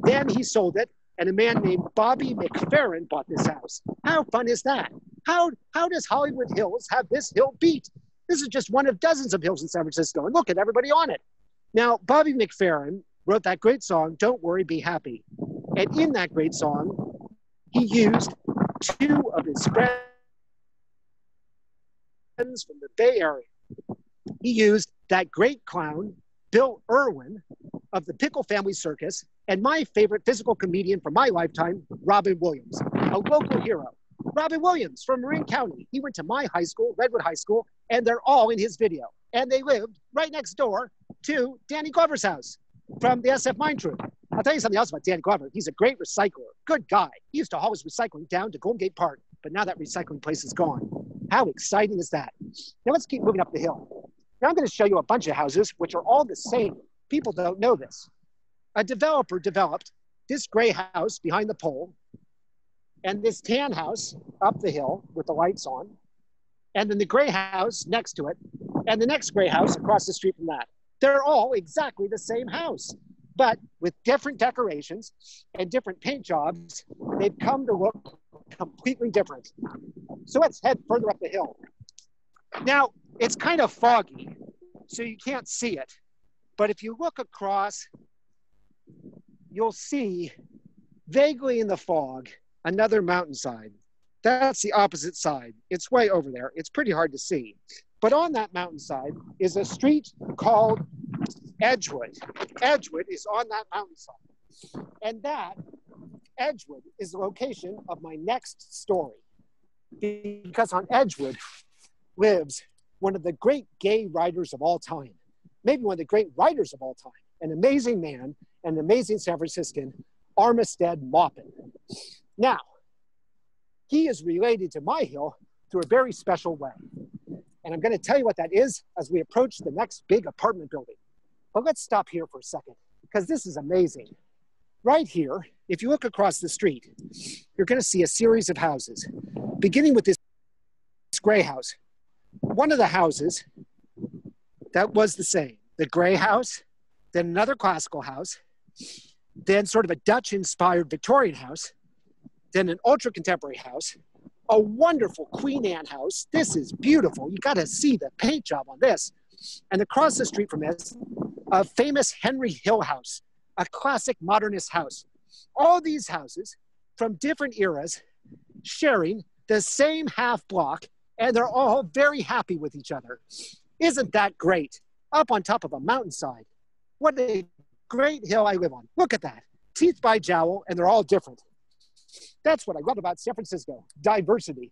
Speaker 1: Then he sold it and a man named Bobby McFerrin bought this house. How fun is that? How, how does Hollywood Hills have this hill beat? This is just one of dozens of hills in San Francisco, and look at everybody on it. Now, Bobby McFerrin wrote that great song, Don't Worry, Be Happy. And in that great song, he used two of his friends from the Bay Area. He used that great clown, Bill Irwin, of the Pickle Family Circus, and my favorite physical comedian from my lifetime, Robin Williams, a local hero. Robin Williams from Marin County. He went to my high school, Redwood High School, and they're all in his video. And they lived right next door to Danny Glover's house from the SF Mime Troupe. I'll tell you something else about Danny Glover. He's a great recycler, good guy. He used to haul his recycling down to Golden Gate Park, but now that recycling place is gone. How exciting is that? Now let's keep moving up the hill. Now I'm going to show you a bunch of houses which are all the same People don't know this. A developer developed this gray house behind the pole and this tan house up the hill with the lights on, and then the gray house next to it, and the next gray house across the street from that. They're all exactly the same house, but with different decorations and different paint jobs, they've come to look completely different. So let's head further up the hill. Now, it's kind of foggy, so you can't see it. But if you look across, you'll see vaguely in the fog another mountainside. That's the opposite side. It's way over there. It's pretty hard to see. But on that mountainside is a street called Edgewood. Edgewood is on that mountainside. And that, Edgewood, is the location of my next story. Because on Edgewood lives one of the great gay writers of all time, maybe one of the great writers of all time, an amazing man, an amazing San Franciscan, Armistead Maupin. Now, he is related to my hill through a very special way. And I'm going to tell you what that is as we approach the next big apartment building. But let's stop here for a second because this is amazing. Right here, if you look across the street, you're going to see a series of houses, beginning with this gray house. One of the houses that was the same. The gray house, then another classical house, then sort of a Dutch inspired Victorian house, then an ultra contemporary house, a wonderful Queen Anne house. This is beautiful. You got to see the paint job on this. And across the street from this, a famous Henry Hill house, a classic modernist house. All these houses from different eras sharing the same half block, and they're all very happy with each other. Isn't that great? Up on top of a mountainside. What a great hill I live on. Look at that. Teeth by jowl, and they're all different. That's what I love about San Francisco diversity.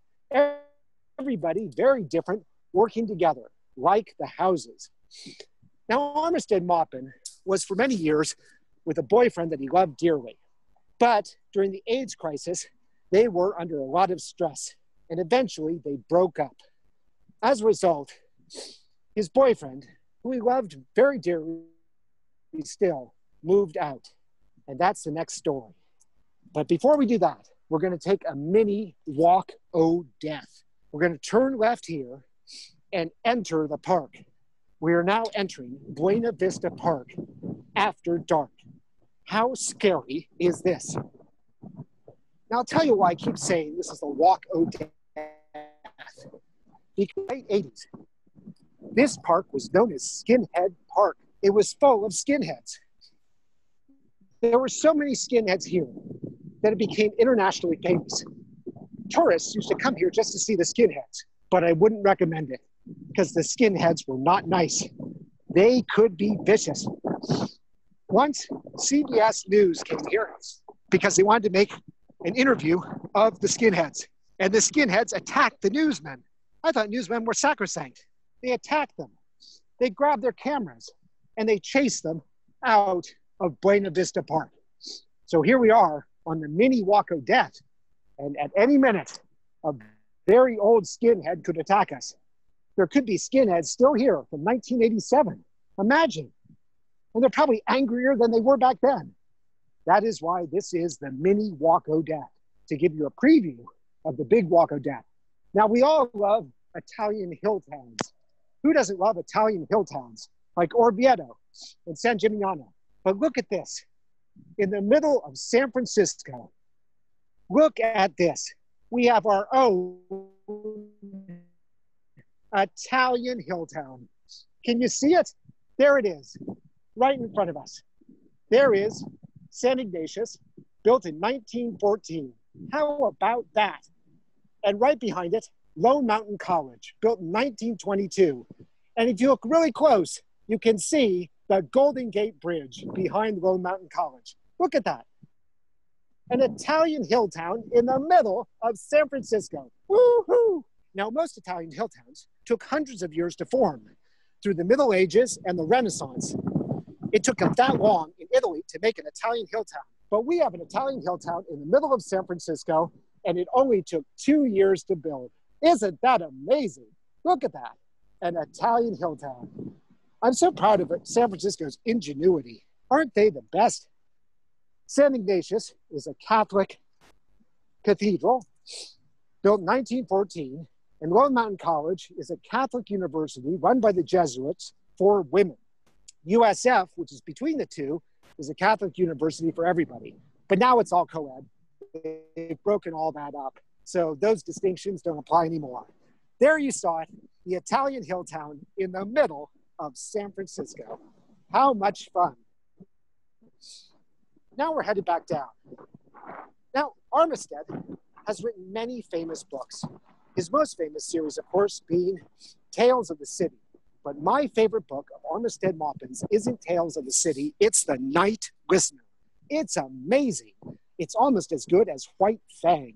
Speaker 1: Everybody very different, working together, like the houses. Now, Armistead Maupin was for many years with a boyfriend that he loved dearly. But during the AIDS crisis, they were under a lot of stress, and eventually they broke up. As a result, his boyfriend, who he loved very dearly still, moved out. And that's the next story. But before we do that, we're going to take a mini walk o death. We're going to turn left here and enter the park. We are now entering Buena Vista Park after dark. How scary is this? Now, I'll tell you why I keep saying this is a walk o death. Because late 80s, this park was known as Skinhead Park. It was full of skinheads. There were so many skinheads here that it became internationally famous. Tourists used to come here just to see the skinheads, but I wouldn't recommend it because the skinheads were not nice. They could be vicious. Once CBS News came here because they wanted to make an interview of the skinheads, and the skinheads attacked the newsmen. I thought newsmen were sacrosanct. They attacked them. They grabbed their cameras and they chased them out of Buena Vista Park. So here we are on the mini walk of death. And at any minute, a very old skinhead could attack us. There could be skinheads still here from 1987. Imagine. And they're probably angrier than they were back then. That is why this is the mini walk o to give you a preview of the big walk o. Now, we all love Italian hill towns. Who doesn't love Italian hill towns like Orvieto and San Gimignano? But look at this in the middle of San Francisco. Look at this. We have our own Italian hill town. Can you see it? There it is, right in front of us. There is San Ignatius, built in 1914. How about that? And right behind it, Lone Mountain College, built in 1922. And if you look really close, you can see the Golden Gate Bridge behind Lone Mountain College. Look at that. An Italian hill town in the middle of San Francisco. Woohoo! Now, most Italian hill towns took hundreds of years to form through the Middle Ages and the Renaissance. It took them that long in Italy to make an Italian hill town. But we have an Italian hill town in the middle of San Francisco, and it only took two years to build. Isn't that amazing? Look at that. An Italian hill town. I'm so proud of it, San Francisco's ingenuity. Aren't they the best? San Ignatius is a Catholic cathedral built in 1914, and Lone Mountain College is a Catholic university run by the Jesuits for women. USF, which is between the two, is a Catholic university for everybody. But now it's all co ed. They've broken all that up. So those distinctions don't apply anymore. There you saw it, the Italian hill town in the middle of San Francisco. How much fun! Now we're headed back down. Now, Armistead has written many famous books. His most famous series, of course, being Tales of the City. But my favorite book of Armistead Maupin's isn't Tales of the City, it's The Night Listener. It's amazing. It's almost as good as White Fang.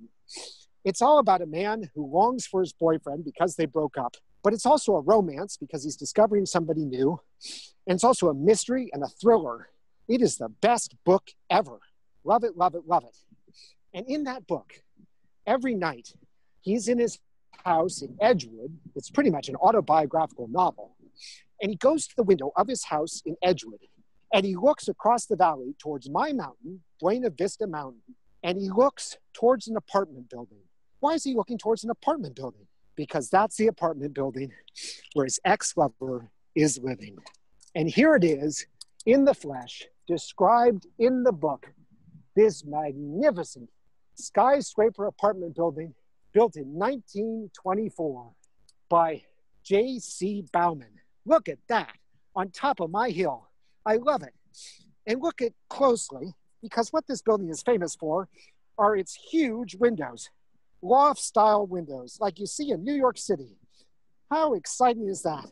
Speaker 1: It's all about a man who longs for his boyfriend because they broke up but it's also a romance because he's discovering somebody new. And it's also a mystery and a thriller. It is the best book ever. Love it, love it, love it. And in that book, every night, he's in his house in Edgewood. It's pretty much an autobiographical novel. And he goes to the window of his house in Edgewood and he looks across the valley towards my mountain, Buena Vista Mountain, and he looks towards an apartment building. Why is he looking towards an apartment building? because that's the apartment building where his ex lover is living. And here it is in the flesh, described in the book, this magnificent skyscraper apartment building built in 1924 by J.C. Bauman. Look at that on top of my hill. I love it. And look at closely because what this building is famous for are its huge windows, loft style windows like you see in New York City. How exciting is that?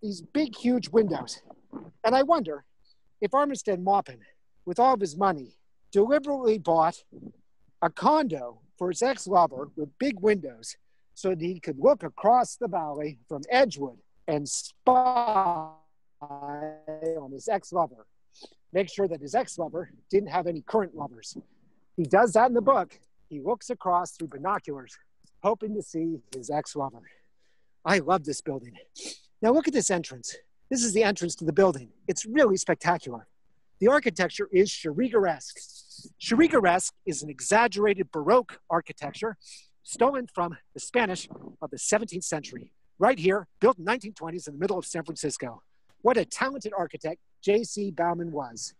Speaker 1: These big, huge windows. And I wonder if Armistead Maupin, with all of his money, deliberately bought a condo for his ex lover with big windows so that he could look across the valley from Edgewood and spy on his ex lover. Make sure that his ex lover didn't have any current lovers. He does that in the book. He looks across through binoculars, hoping to see his ex lover. I love this building. Now, look at this entrance. This is the entrance to the building. It's really spectacular. The architecture is Churrigueresque. Churrigueresque is an exaggerated Baroque architecture stolen from the Spanish of the 17th century, right here, built in 1920s in the middle of San Francisco. What a talented architect J.C. Bauman was.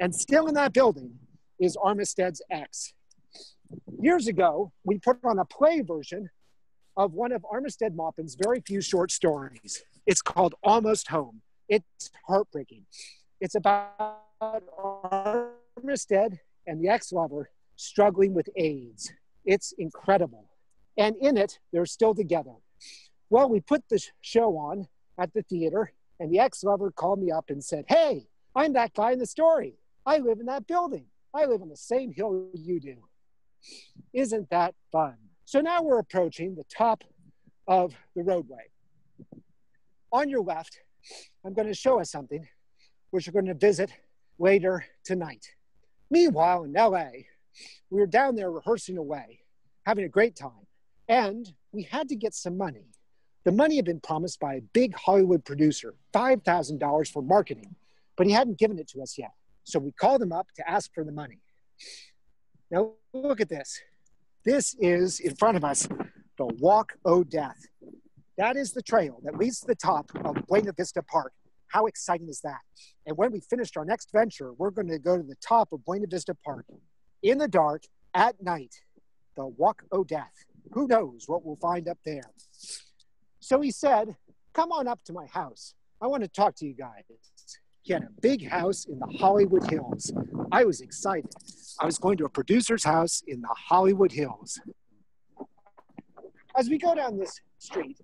Speaker 1: And still in that building is Armistead's X. Years ago, we put on a play version of one of Armistead Maupin's very few short stories. It's called Almost Home. It's heartbreaking. It's about Armistead and the ex lover struggling with AIDS. It's incredible. And in it, they're still together. Well, we put the show on at the theater, and the ex lover called me up and said, Hey, I'm that guy in the story. I live in that building. I live on the same hill you do. Isn't that fun? So now we're approaching the top of the roadway. On your left, I'm going to show us something which we're going to visit later tonight. Meanwhile, in LA, we were down there rehearsing away, having a great time, and we had to get some money. The money had been promised by a big Hollywood producer, $5,000 for marketing, but he hadn't given it to us yet. So we called him up to ask for the money. Now, look at this. This is in front of us the Walk O Death. That is the trail that leads to the top of Buena Vista Park. How exciting is that? And when we finished our next venture, we're going to go to the top of Buena Vista Park in the dark at night. The Walk O Death. Who knows what we'll find up there? So he said, Come on up to my house. I want to talk to you guys. He had a big house in the Hollywood Hills. I was excited. I was going to a producer's house in the Hollywood Hills. As we go down this street,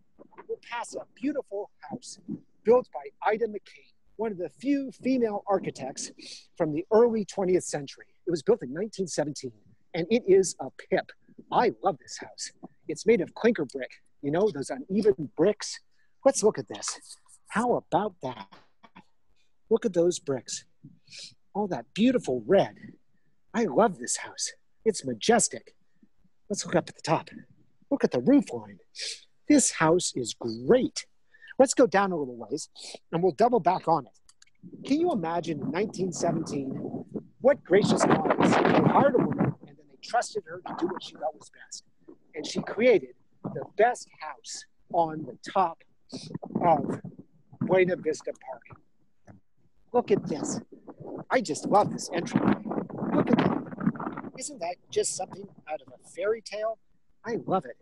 Speaker 1: we'll pass a beautiful house built by Ida McCain, one of the few female architects from the early 20th century. It was built in 1917, and it is a pip. I love this house. It's made of clinker brick, you know, those uneven bricks. Let's look at this. How about that? Look at those bricks. All that beautiful red. I love this house. It's majestic. Let's look up at the top. Look at the roof line. This house is great. Let's go down a little ways and we'll double back on it. Can you imagine in 1917 what gracious minds they hired a woman and then they trusted her to do what she thought was best? And she created the best house on the top of Buena Vista Park. Look at this. I just love this entryway. Look at that. Isn't that just something out of a fairy tale? I love it.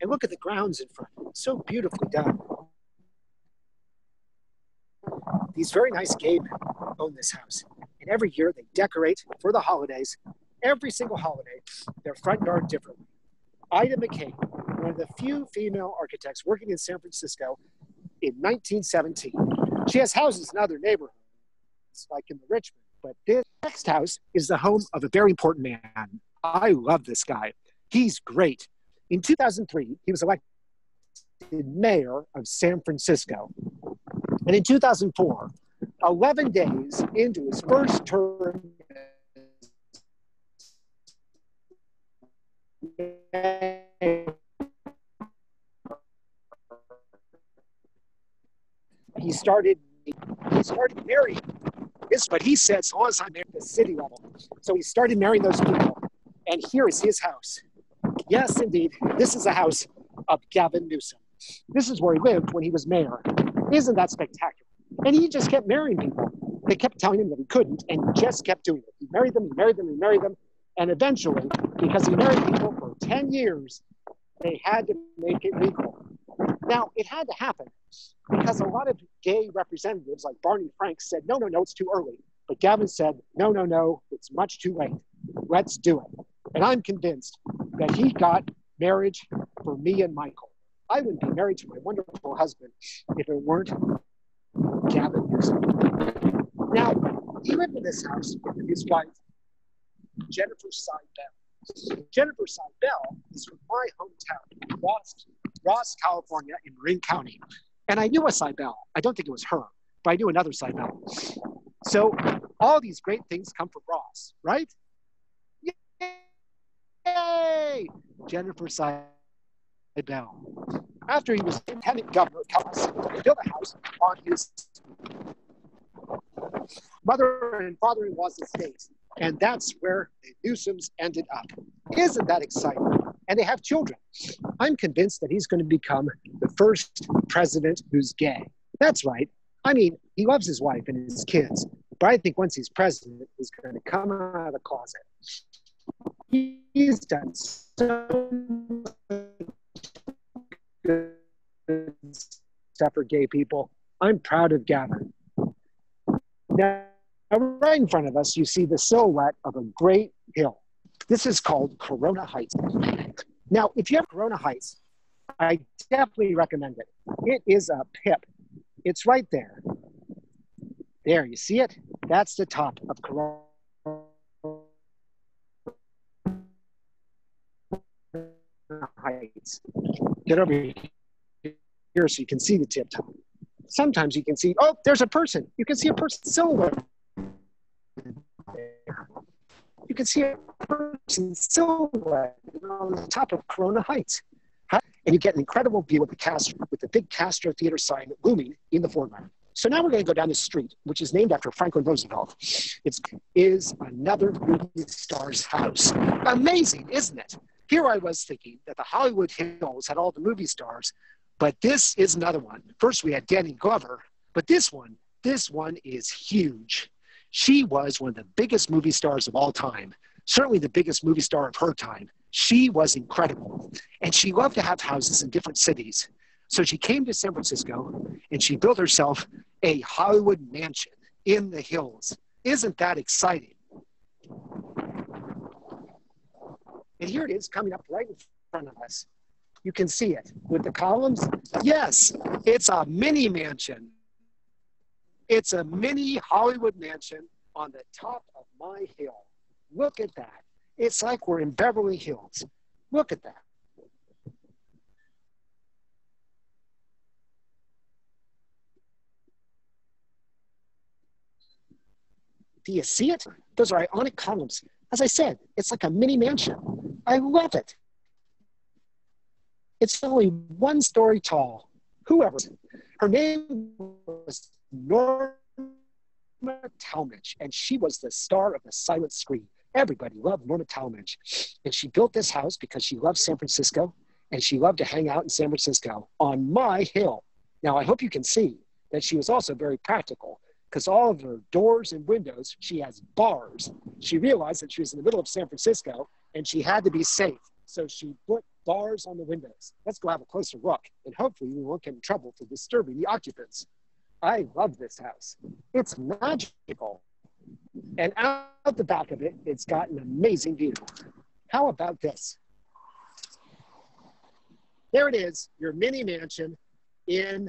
Speaker 1: And look at the grounds in front. So beautifully done. These very nice gay men own this house. And every year they decorate for the holidays, every single holiday, their front yard differently. Ida McCain, one of the few female architects working in San Francisco in 1917. She has houses in other neighborhoods, like in the Richmond, but this next house is the home of a very important man. I love this guy. He's great. In 2003, he was elected mayor of San Francisco. And in 2004, 11 days into his first term, he started he started marrying. This is what he said, so oh, long as I'm at the city level. So he started marrying those people. And here is his house. Yes, indeed. This is a house of Gavin Newsom. This is where he lived when he was mayor. Isn't that spectacular? And he just kept marrying people. They kept telling him that he couldn't, and he just kept doing it. He married them, he married them, he married them. And eventually, because he married people for 10 years, they had to make it legal. Now, it had to happen because a lot of gay representatives like Barney Frank said, no, no, no, it's too early. But Gavin said, no, no, no, it's much too late. Let's do it. And I'm convinced that he got marriage for me and Michael. I wouldn't be married to my wonderful husband if it weren't Gavin Now, he lived in this house with his wife, Jennifer Siebel. Jennifer Siebel is from my hometown, Ross, Ross, California, in Marin County. And I knew a Siebel. I don't think it was her, but I knew another Siebel. So all these great things come from Ross, right? Yay! Jennifer Siebel. After he was lieutenant governor of California, built a house on his mother and father-in-law's estate. And that's where the Newsoms ended up. Isn't that exciting? And they have children. I'm convinced that he's going to become the first president who's gay. That's right. I mean, he loves his wife and his kids, but I think once he's president, he's going to come out of the closet. He's done so good stuff for gay people. I'm proud of Gavin. Now, right in front of us, you see the silhouette of a great hill. This is called Corona Heights. Now, if you have Corona Heights, I definitely recommend it. It is a pip. It's right there. There, you see it? That's the top of Corona Heights. Get over here so you can see the tip top. Sometimes you can see, oh, there's a person. You can see a person silhouette. You can see person silhouette on the top of Corona Heights. And you get an incredible view of the Castro with the big Castro Theater sign looming in the foreground. So now we're going to go down the street, which is named after Franklin Roosevelt. It is another movie star's house. Amazing, isn't it? Here I was thinking that the Hollywood Hills had all the movie stars, but this is another one. First, we had Danny Glover, but this one, this one is huge. She was one of the biggest movie stars of all time, certainly the biggest movie star of her time. She was incredible, and she loved to have houses in different cities. So she came to San Francisco and she built herself a Hollywood mansion in the hills. Isn't that exciting? And here it is coming up right in front of us. You can see it with the columns. Yes, it's a mini mansion. It's a mini Hollywood mansion on the top of my hill. Look at that. It's like we're in Beverly Hills. Look at that. Do you see it? Those are ionic columns. As I said, it's like a mini mansion. I love it. It's only one story tall. Whoever. Her name was Norma Talmadge, and she was the star of the silent screen. Everybody loved Norma Talmadge. And she built this house because she loved San Francisco and she loved to hang out in San Francisco on my hill. Now, I hope you can see that she was also very practical because all of her doors and windows, she has bars. She realized that she was in the middle of San Francisco and she had to be safe. So she put bars on the windows. Let's go have a closer look, and hopefully we won't get in trouble for disturbing the occupants. I love this house. It's magical. And out the back of it, it's got an amazing view. How about this? There it is, your mini mansion in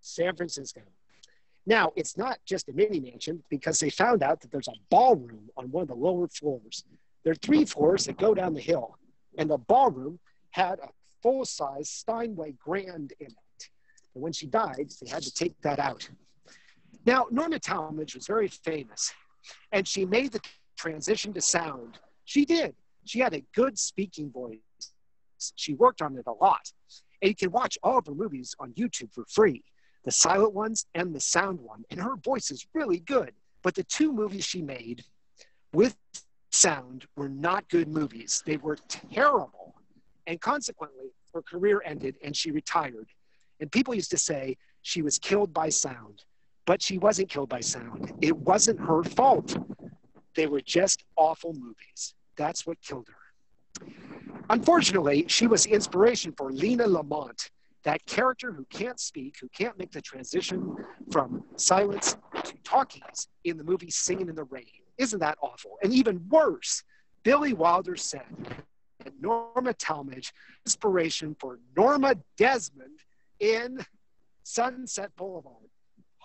Speaker 1: San Francisco. Now, it's not just a mini mansion because they found out that there's a ballroom on one of the lower floors. There are three floors that go down the hill and the ballroom had a full size Steinway Grand in it. And when she died, they had to take that out. Now, Norma Talmadge was very famous, and she made the transition to sound. She did. She had a good speaking voice. She worked on it a lot. And you can watch all of her movies on YouTube for free the silent ones and the sound one. And her voice is really good. But the two movies she made with sound were not good movies. They were terrible. And consequently, her career ended and she retired. And people used to say she was killed by sound, but she wasn't killed by sound. It wasn't her fault. They were just awful movies. That's what killed her. Unfortunately, she was the inspiration for Lina Lamont, that character who can't speak, who can't make the transition from silence to talkies in the movie Singing in the Rain. Isn't that awful? And even worse, Billy Wilder said that Norma Talmadge, inspiration for Norma Desmond in Sunset Boulevard.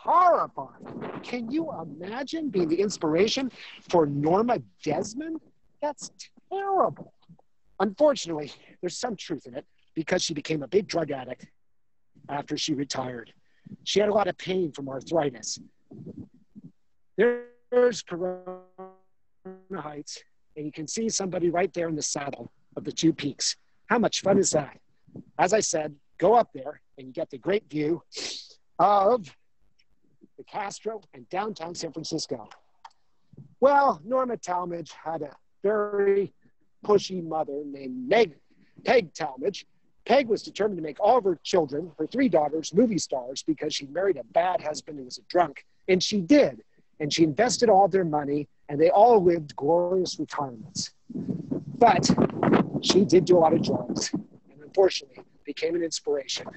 Speaker 1: Horrifying. Can you imagine being the inspiration for Norma Desmond? That's terrible. Unfortunately, there's some truth in it because she became a big drug addict after she retired. She had a lot of pain from arthritis. There's Corona Heights, and you can see somebody right there in the saddle of the two peaks. How much fun is that? As I said, go up there and you get the great view of the Castro and downtown San Francisco. Well, Norma Talmadge had a very pushy mother named Meg, Peg Talmadge. Peg was determined to make all of her children, her three daughters, movie stars because she married a bad husband who was a drunk. And she did. And she invested all their money, and they all lived glorious retirements. But she did do a lot of drugs, and unfortunately became an inspiration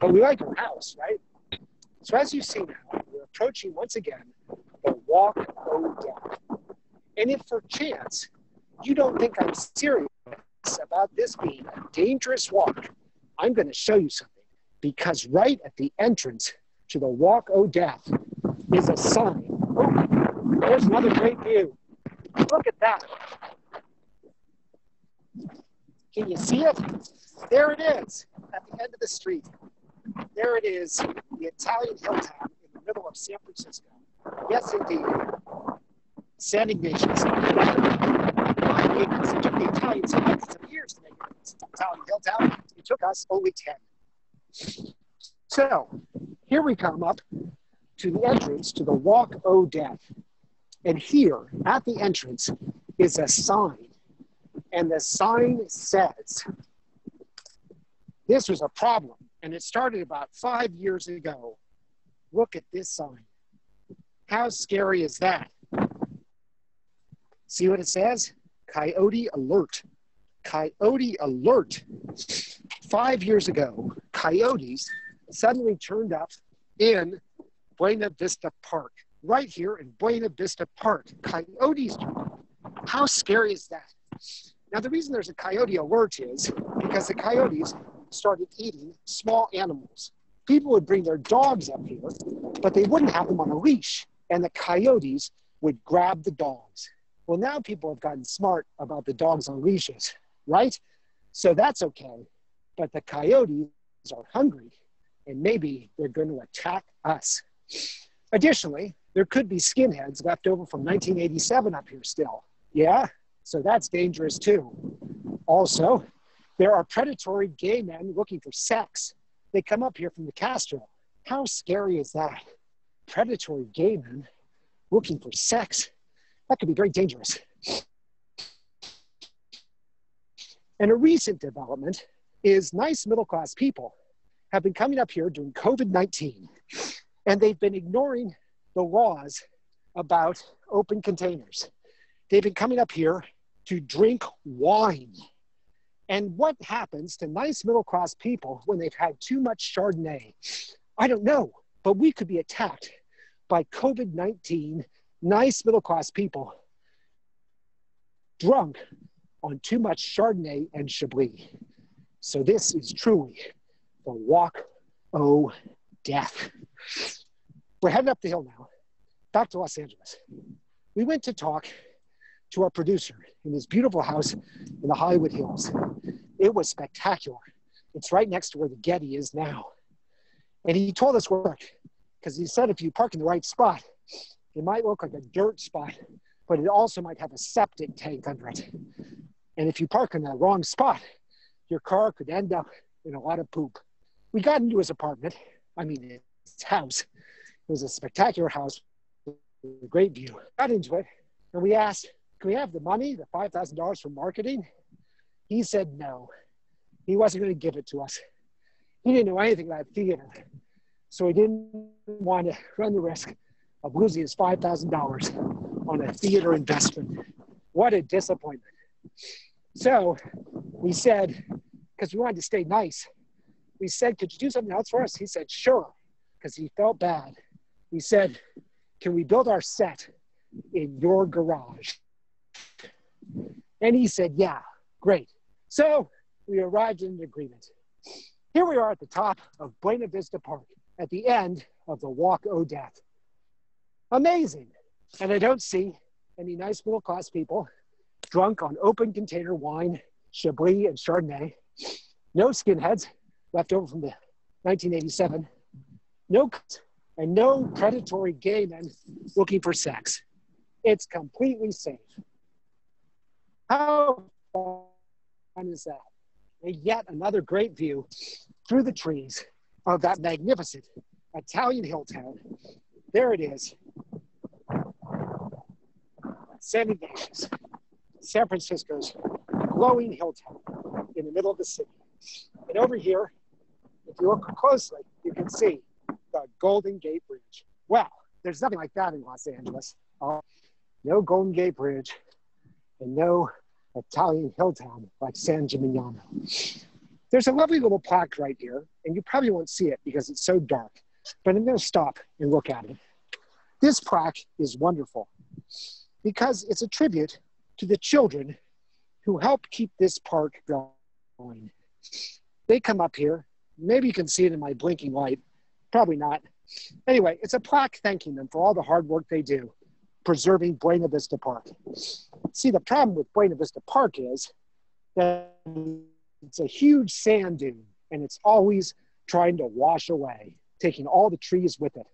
Speaker 1: But we like her house, right? So as you see now, we're approaching once again the Walk O Death. And if for chance you don't think I'm serious about this being a dangerous walk, I'm going to show you something. Because right at the entrance to the Walk O Death is a sign. Oh, there's another great view. Look at that. Can you see it? There it is at the end of the street. There it is, the Italian hill town in the middle of San Francisco. Yes, indeed. San Ignatius. It took the Italians hundreds of years to make it Italian hill town. It took us only 10. So here we come up to the entrance to the Walk O Death. And here at the entrance is a sign. And the sign says, this was a problem. And it started about five years ago. Look at this sign. How scary is that? See what it says? Coyote alert. Coyote alert. Five years ago, coyotes suddenly turned up in Buena Vista Park, right here in Buena Vista Park. Coyotes. How scary is that? Now, the reason there's a coyote alert is because the coyotes started eating small animals. People would bring their dogs up here, but they wouldn't have them on a leash, and the coyotes would grab the dogs. Well, now people have gotten smart about the dogs on leashes, right? So that's okay. But the coyotes are hungry, and maybe they're going to attack us. Additionally, there could be skinheads left over from 1987 up here still. Yeah, so that's dangerous too. Also, there are predatory gay men looking for sex. They come up here from the Castro. How scary is that? Predatory gay men looking for sex. That could be very dangerous. And a recent development is nice middle class people have been coming up here during COVID 19 and they've been ignoring the laws about open containers. They've been coming up here to drink wine and what happens to nice middle class people when they've had too much Chardonnay? I don't know, but we could be attacked by COVID 19 nice middle class people drunk on too much Chardonnay and Chablis. So this is truly the walk o death. We're heading up the hill now, back to Los Angeles. We went to talk to our producer in this beautiful house in the Hollywood Hills. It was spectacular. It's right next to where the Getty is now. And he told us where, because he said if you park in the right spot, it might look like a dirt spot, but it also might have a septic tank under it. And if you park in the wrong spot, your car could end up in a lot of poop. We got into his apartment, I mean, his house. It was a spectacular house with a great view. Got into it, and we asked, can we have the money, the $5,000 for marketing? He said no. He wasn't going to give it to us. He didn't know anything about theater. So he didn't want to run the risk of losing his $5,000 on a theater investment. What a disappointment. So we said, because we wanted to stay nice, we said, Could you do something else for us? He said, Sure, because he felt bad. We said, Can we build our set in your garage? And he said, Yeah, great. So we arrived at an agreement. Here we are at the top of Buena Vista Park at the end of the Walk O Death. Amazing. And I don't see any nice middle class people drunk on open container wine, Chablis, and Chardonnay. No skinheads left over from the 1987. No, and no predatory gay men looking for sex. It's completely safe. How fun is that? And yet another great view through the trees of that magnificent Italian hill town. There it is. San Ignatius, San Francisco's glowing hill town in the middle of the city. And over here, if you look closely, you can see the Golden Gate Bridge. Well, there's nothing like that in Los Angeles. Uh, no Golden Gate Bridge and no Italian hill town like San Gimignano. There's a lovely little plaque right here, and you probably won't see it because it's so dark, but I'm going to stop and look at it. This plaque is wonderful because it's a tribute to the children who help keep this park going. They come up here. Maybe you can see it in my blinking light. Probably not. Anyway, it's a plaque thanking them for all the hard work they do preserving Buena Vista Park. See, the problem with Buena Vista Park is that it's a huge sand dune and it's always trying to wash away, taking all the trees with it.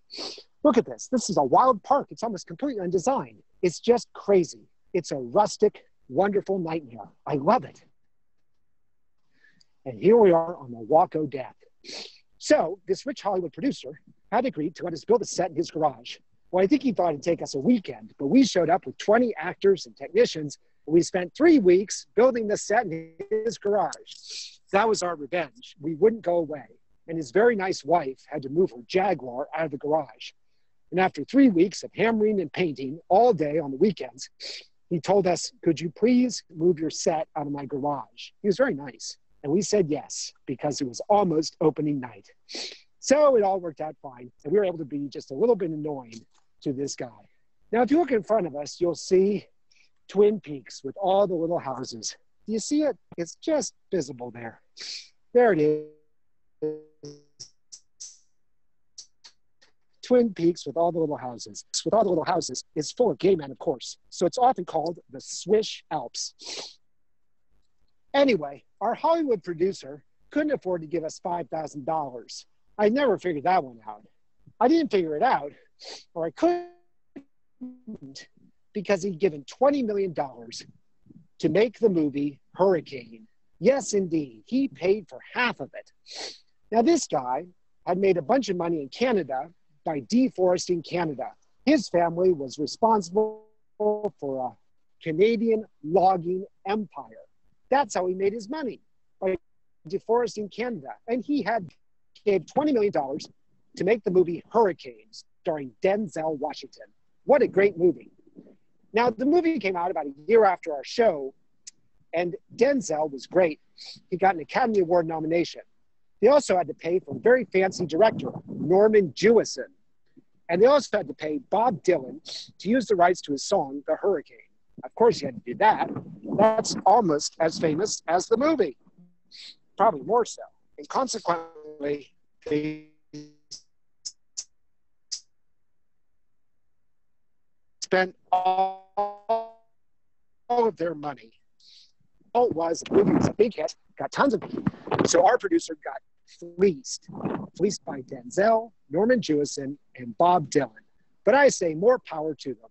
Speaker 1: Look at this. This is a wild park. It's almost completely undesigned. It's just crazy. It's a rustic, wonderful nightmare. I love it. And here we are on the Walk O Death. So this rich Hollywood producer had agreed to let us build a set in his garage. Well, I think he thought it'd take us a weekend, but we showed up with 20 actors and technicians. We spent three weeks building the set in his garage. That was our revenge. We wouldn't go away. And his very nice wife had to move her Jaguar out of the garage. And after three weeks of hammering and painting all day on the weekends, he told us, Could you please move your set out of my garage? He was very nice. And we said yes, because it was almost opening night. So it all worked out fine. And we were able to be just a little bit annoying to this guy. Now, if you look in front of us, you'll see Twin Peaks with all the little houses. Do you see it? It's just visible there. There it is. Twin Peaks with all the little houses. With all the little houses is full of gay men, of course. So it's often called the Swish Alps. Anyway, our Hollywood producer couldn't afford to give us $5,000. I never figured that one out. I didn't figure it out, or I couldn't, because he'd given $20 million to make the movie Hurricane. Yes, indeed, he paid for half of it. Now, this guy had made a bunch of money in Canada by deforesting Canada. His family was responsible for a Canadian logging empire. That's how he made his money by deforesting Canada. And he had gave $20 million to make the movie Hurricanes, starring Denzel Washington. What a great movie. Now, the movie came out about a year after our show, and Denzel was great. He got an Academy Award nomination. They also had to pay for a very fancy director, Norman Jewison. And they also had to pay Bob Dylan to use the rights to his song, The Hurricane. Of course, he had to do that. That's almost as famous as the movie, probably more so. And consequently, they spent all, all of their money. All it was, the movie was a big hit, got tons of people. So our producer got fleeced, fleeced by Denzel, Norman Jewison, and Bob Dylan. But I say more power to them.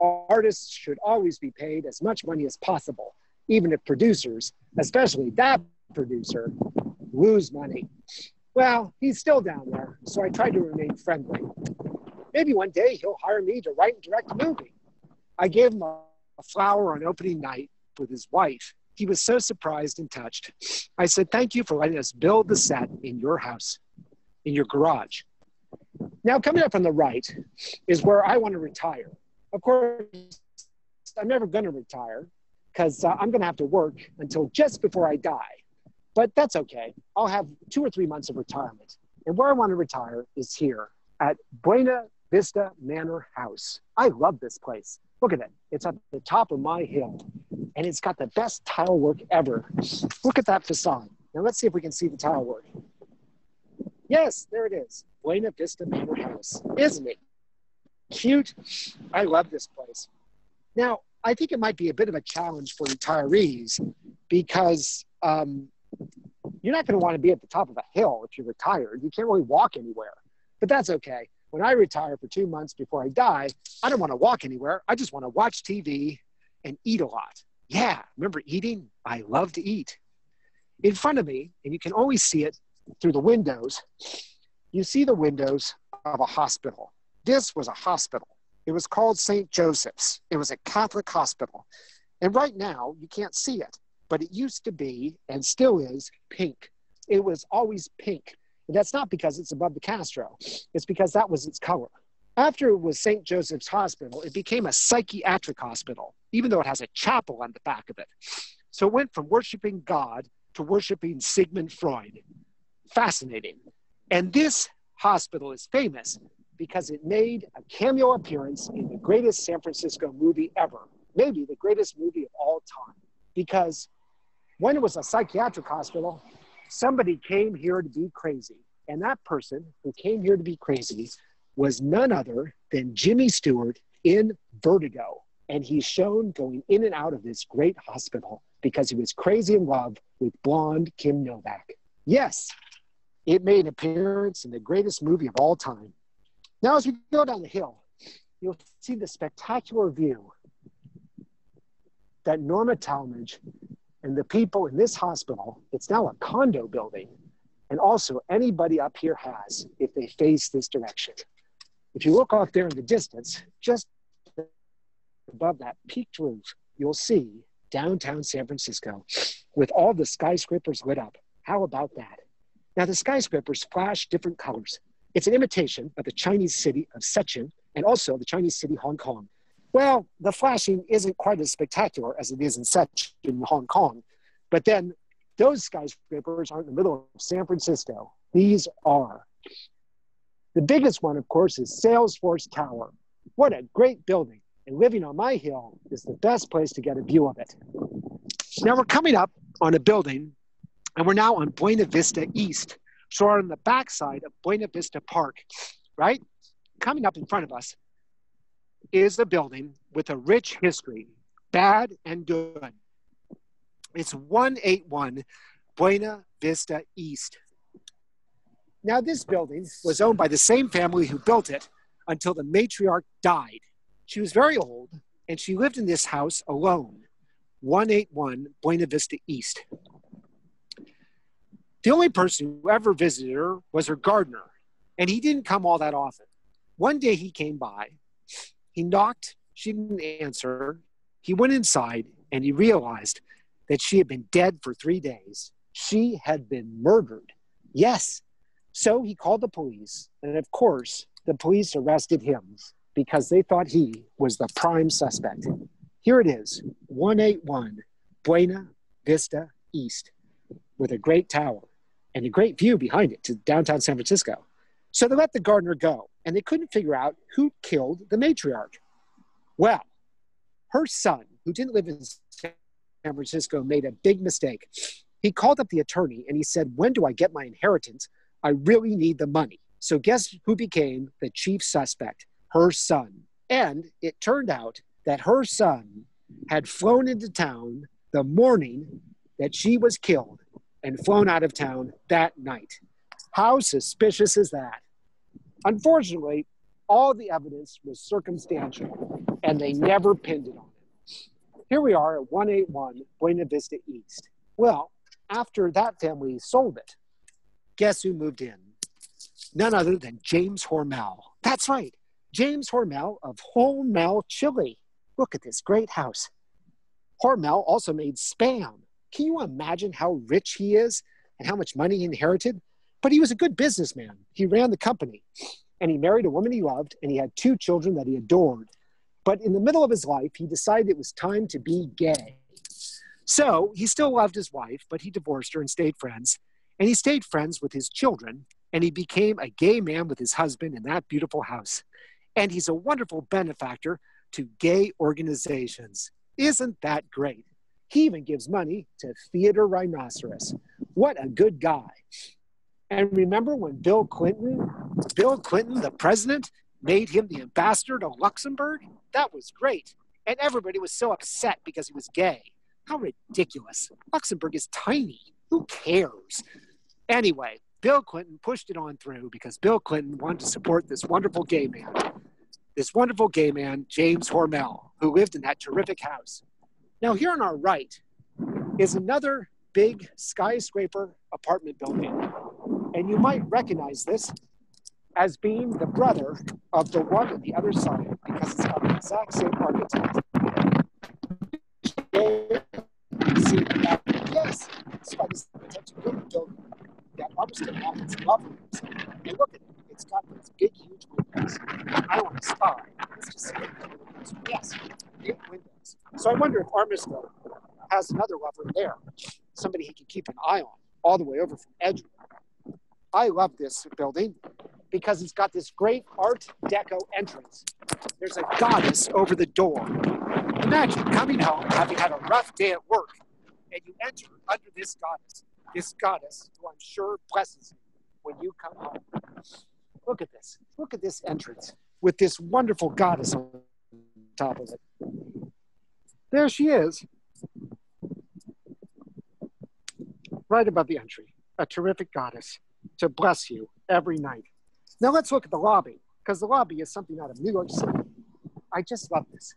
Speaker 1: Artists should always be paid as much money as possible, even if producers, especially that producer, lose money. Well, he's still down there, so I tried to remain friendly. Maybe one day he'll hire me to write and direct a movie. I gave him a, flower on opening night with his wife. He was so surprised and touched. I said, Thank you for letting us build the set in your house, in your garage. Now, coming up on the right is where I want to retire. Of course, I'm never going to retire because uh, I'm going to have to work until just before I die. But that's okay. I'll have two or three months of retirement. And where I want to retire is here at Buena Vista Manor House. I love this place. Look at it. It's at the top of my hill and it's got the best tile work ever. Look at that facade. Now let's see if we can see the tile work. Yes, there it is. Buena Vista Manor House. Isn't it cute? I love this place. Now, I think it might be a bit of a challenge for retirees because um, you're not going to want to be at the top of a hill if you're retired. You can't really walk anywhere, but that's okay. When I retire for two months before I die, I don't want to walk anywhere. I just want to watch TV and eat a lot. Yeah, remember eating? I love to eat. In front of me, and you can always see it through the windows, you see the windows of a hospital. This was a hospital. It was called St. Joseph's. It was a Catholic hospital. And right now, you can't see it, but it used to be and still is pink. It was always pink. And that's not because it's above the Castro, it's because that was its color. After it was St. Joseph's Hospital, it became a psychiatric hospital, even though it has a chapel on the back of it. So it went from worshiping God to worshiping Sigmund Freud. Fascinating. And this hospital is famous because it made a cameo appearance in the greatest San Francisco movie ever, maybe the greatest movie of all time. Because when it was a psychiatric hospital, somebody came here to be crazy. And that person who came here to be crazy was none other than Jimmy Stewart in Vertigo. And he's shown going in and out of this great hospital because he was crazy in love with blonde Kim Novak. Yes, it made an appearance in the greatest movie of all time. Now, as we go down the hill, you'll see the spectacular view that Norma Talmadge and the people in this hospital, it's now a condo building, and also anybody up here has if they face this direction. If you look off there in the distance, just above that peaked roof, you'll see downtown San Francisco with all the skyscrapers lit up. How about that? Now, the skyscrapers flash different colors. It's an imitation of the Chinese city of Shenzhen and also the Chinese city Hong Kong. Well, the flashing isn't quite as spectacular as it is in Shenzhen in Hong Kong, but then those skyscrapers aren't in the middle of San Francisco. These are. The biggest one, of course, is Salesforce Tower. What a great building. And living on my hill is the best place to get a view of it. Now we're coming up on a building, and we're now on Buena Vista East. So we're on the backside of Buena Vista Park, right? Coming up in front of us is a building with a rich history, bad and good. It's 181 Buena Vista East. Now, this building was owned by the same family who built it until the matriarch died. She was very old, and she lived in this house alone, 181 Buena Vista East. The only person who ever visited her was her gardener, and he didn't come all that often. One day he came by, he knocked, she didn't answer. He went inside and he realized that she had been dead for three days. She had been murdered. Yes. So he called the police, and of course, the police arrested him because they thought he was the prime suspect. Here it is 181 Buena Vista East with a great tower and a great view behind it to downtown San Francisco. So they let the gardener go, and they couldn't figure out who killed the matriarch. Well, her son, who didn't live in San Francisco, made a big mistake. He called up the attorney and he said, When do I get my inheritance? I really need the money. So, guess who became the chief suspect? Her son. And it turned out that her son had flown into town the morning that she was killed and flown out of town that night. How suspicious is that? Unfortunately, all the evidence was circumstantial and they never pinned it on him. Here we are at 181 Buena Vista East. Well, after that family sold it, guess who moved in? None other than James Hormel. That's right, James Hormel of Hormel Chili. Look at this great house. Hormel also made Spam. Can you imagine how rich he is and how much money he inherited? But he was a good businessman. He ran the company. and he married a woman he loved, and he had two children that he adored. But in the middle of his life, he decided it was time to be gay. So he still loved his wife, but he divorced her and stayed friends. And he stayed friends with his children, and he became a gay man with his husband in that beautiful house. And he's a wonderful benefactor to gay organizations. Isn't that great? He even gives money to Theatre Rhinoceros. What a good guy. And remember when Bill Clinton, Bill Clinton, the president, made him the ambassador to Luxembourg? That was great. And everybody was so upset because he was gay. How ridiculous. Luxembourg is tiny. Who cares? Anyway, Bill Clinton pushed it on through because Bill Clinton wanted to support this wonderful gay man, this wonderful gay man, James Hormel, who lived in that terrific house. Now, here on our right is another big skyscraper apartment building and you might recognize this as being the brother of the one on the other side because it's got the exact same architect. Yes, it's by this architecture building that Lumberstone Rapids love And look at it, it's got these big, huge windows. I want to stop. Let's just see it. Yes, big windows. So I wonder if Armistead has another lover there, somebody he can keep an eye on, all the way over from Edgewood. I love this building because it's got this great Art Deco entrance. There's a goddess over the door. Imagine coming home, having had a rough day at work, and you enter under this goddess. This goddess, who I'm sure blesses you when you come home. Look at this. Look at this entrance with this wonderful goddess on top of it. There she is, right above the entry. A terrific goddess to bless you every night. Now let's look at the lobby, because the lobby is something out of New York City. I just love this.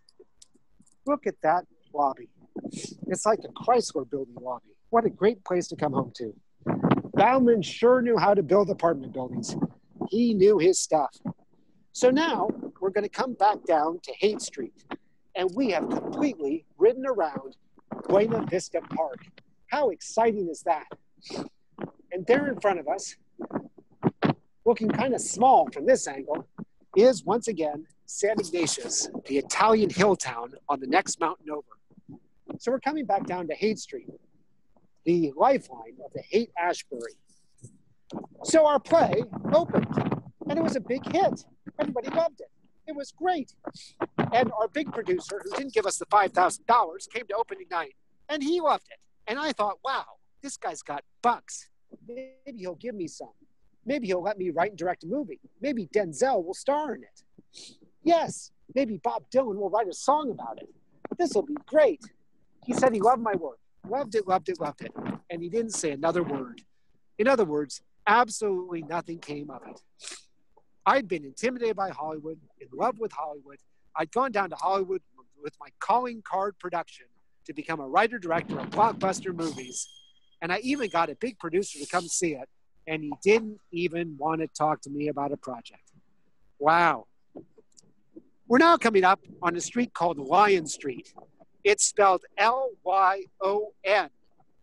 Speaker 1: Look at that lobby. It's like a Chrysler building lobby. What a great place to come home to. Baumann sure knew how to build apartment buildings. He knew his stuff. So now we're going to come back down to Haight Street, and we have completely ridden around Buena Vista Park. How exciting is that? And there in front of us looking kind of small from this angle, is once again San Ignatius, the Italian hill town on the next mountain over. So we're coming back down to Haight Street, the lifeline of the Haight Ashbury. So our play opened, and it was a big hit. Everybody loved it. It was great. And our big producer, who didn't give us the $5,000, came to opening night, and he loved it. And I thought, wow, this guy's got bucks. Maybe he'll give me some. Maybe he'll let me write and direct a movie. Maybe Denzel will star in it. Yes, maybe Bob Dylan will write a song about it. This will be great. He said he loved my work. Loved it, loved it, loved it. And he didn't say another word. In other words, absolutely nothing came of it. I'd been intimidated by Hollywood, in love with Hollywood. I'd gone down to Hollywood with my calling card production to become a writer director of blockbuster movies. And I even got a big producer to come see it and he didn't even want to talk to me about a project. Wow. We're now coming up on a street called Lyon Street. It's spelled L Y O N.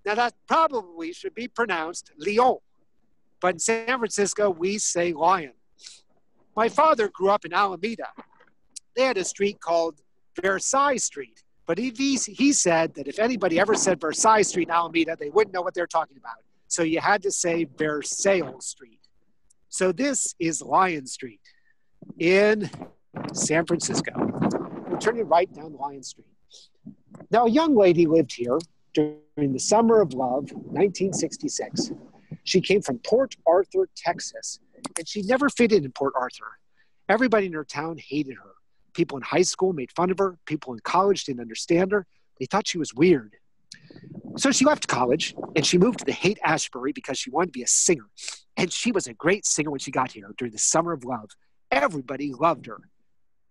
Speaker 1: Now, that probably should be pronounced Lyon, but in San Francisco, we say Lion. My father grew up in Alameda. They had a street called Versailles Street, but he, he said that if anybody ever said Versailles Street in Alameda, they wouldn't know what they're talking about. So you had to say Versailles Street. So this is Lyon Street in San Francisco. We're turning right down Lyon Street. Now, a young lady lived here during the summer of love, 1966. She came from Port Arthur, Texas, and she never fitted in Port Arthur. Everybody in her town hated her. People in high school made fun of her. People in college didn't understand her. They thought she was weird. So she left college and she moved to the Haight Ashbury because she wanted to be a singer. And she was a great singer when she got here during the summer of love. Everybody loved her.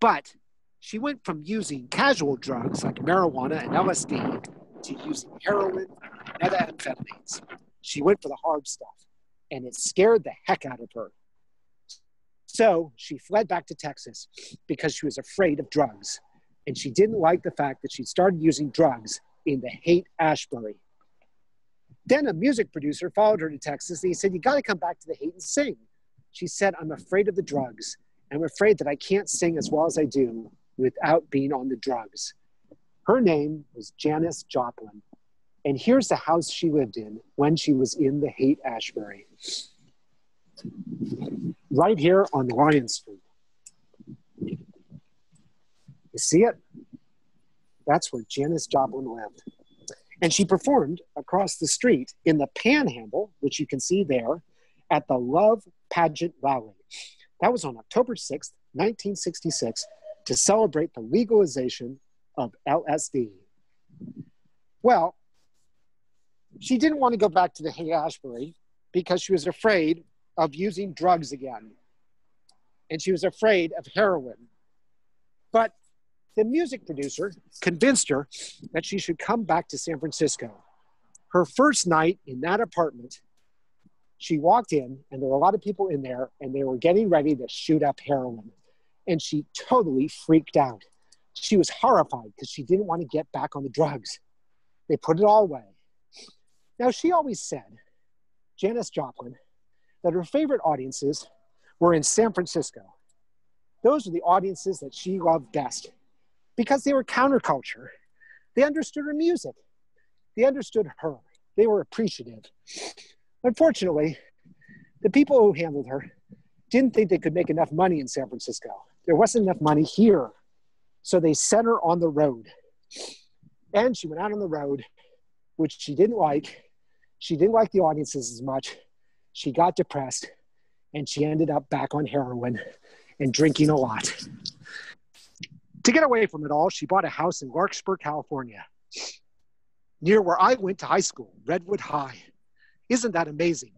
Speaker 1: But she went from using casual drugs like marijuana and LSD to using heroin and methamphetamines. She went for the hard stuff and it scared the heck out of her. So she fled back to Texas because she was afraid of drugs. And she didn't like the fact that she started using drugs in the Haight Ashbury. Then a music producer followed her to Texas and he said, You got to come back to the Haight and sing. She said, I'm afraid of the drugs. I'm afraid that I can't sing as well as I do without being on the drugs. Her name was Janis Joplin. And here's the house she lived in when she was in the Haight Ashbury. Right here on Lyon Street. You see it? That's where Janis Joplin lived. And she performed across the street in the Panhandle, which you can see there, at the Love Pageant Rally. That was on October 6th, 1966, to celebrate the legalization of LSD. Well, she didn't want to go back to the Haight Ashbury because she was afraid of using drugs again. And she was afraid of heroin. But the music producer convinced her that she should come back to San Francisco. Her first night in that apartment, she walked in, and there were a lot of people in there, and they were getting ready to shoot up heroin. And she totally freaked out. She was horrified because she didn't want to get back on the drugs. They put it all away. Now, she always said, Janis Joplin, that her favorite audiences were in San Francisco. Those were the audiences that she loved best because they were counterculture. They understood her music, they understood her, they were appreciative. Unfortunately, the people who handled her didn't think they could make enough money in San Francisco. There wasn't enough money here. So they sent her on the road. And she went out on the road, which she didn't like. She didn't like the audiences as much. She got depressed and she ended up back on heroin and drinking a lot. To get away from it all, she bought a house in Larkspur, California, near where I went to high school, Redwood High. Isn't that amazing?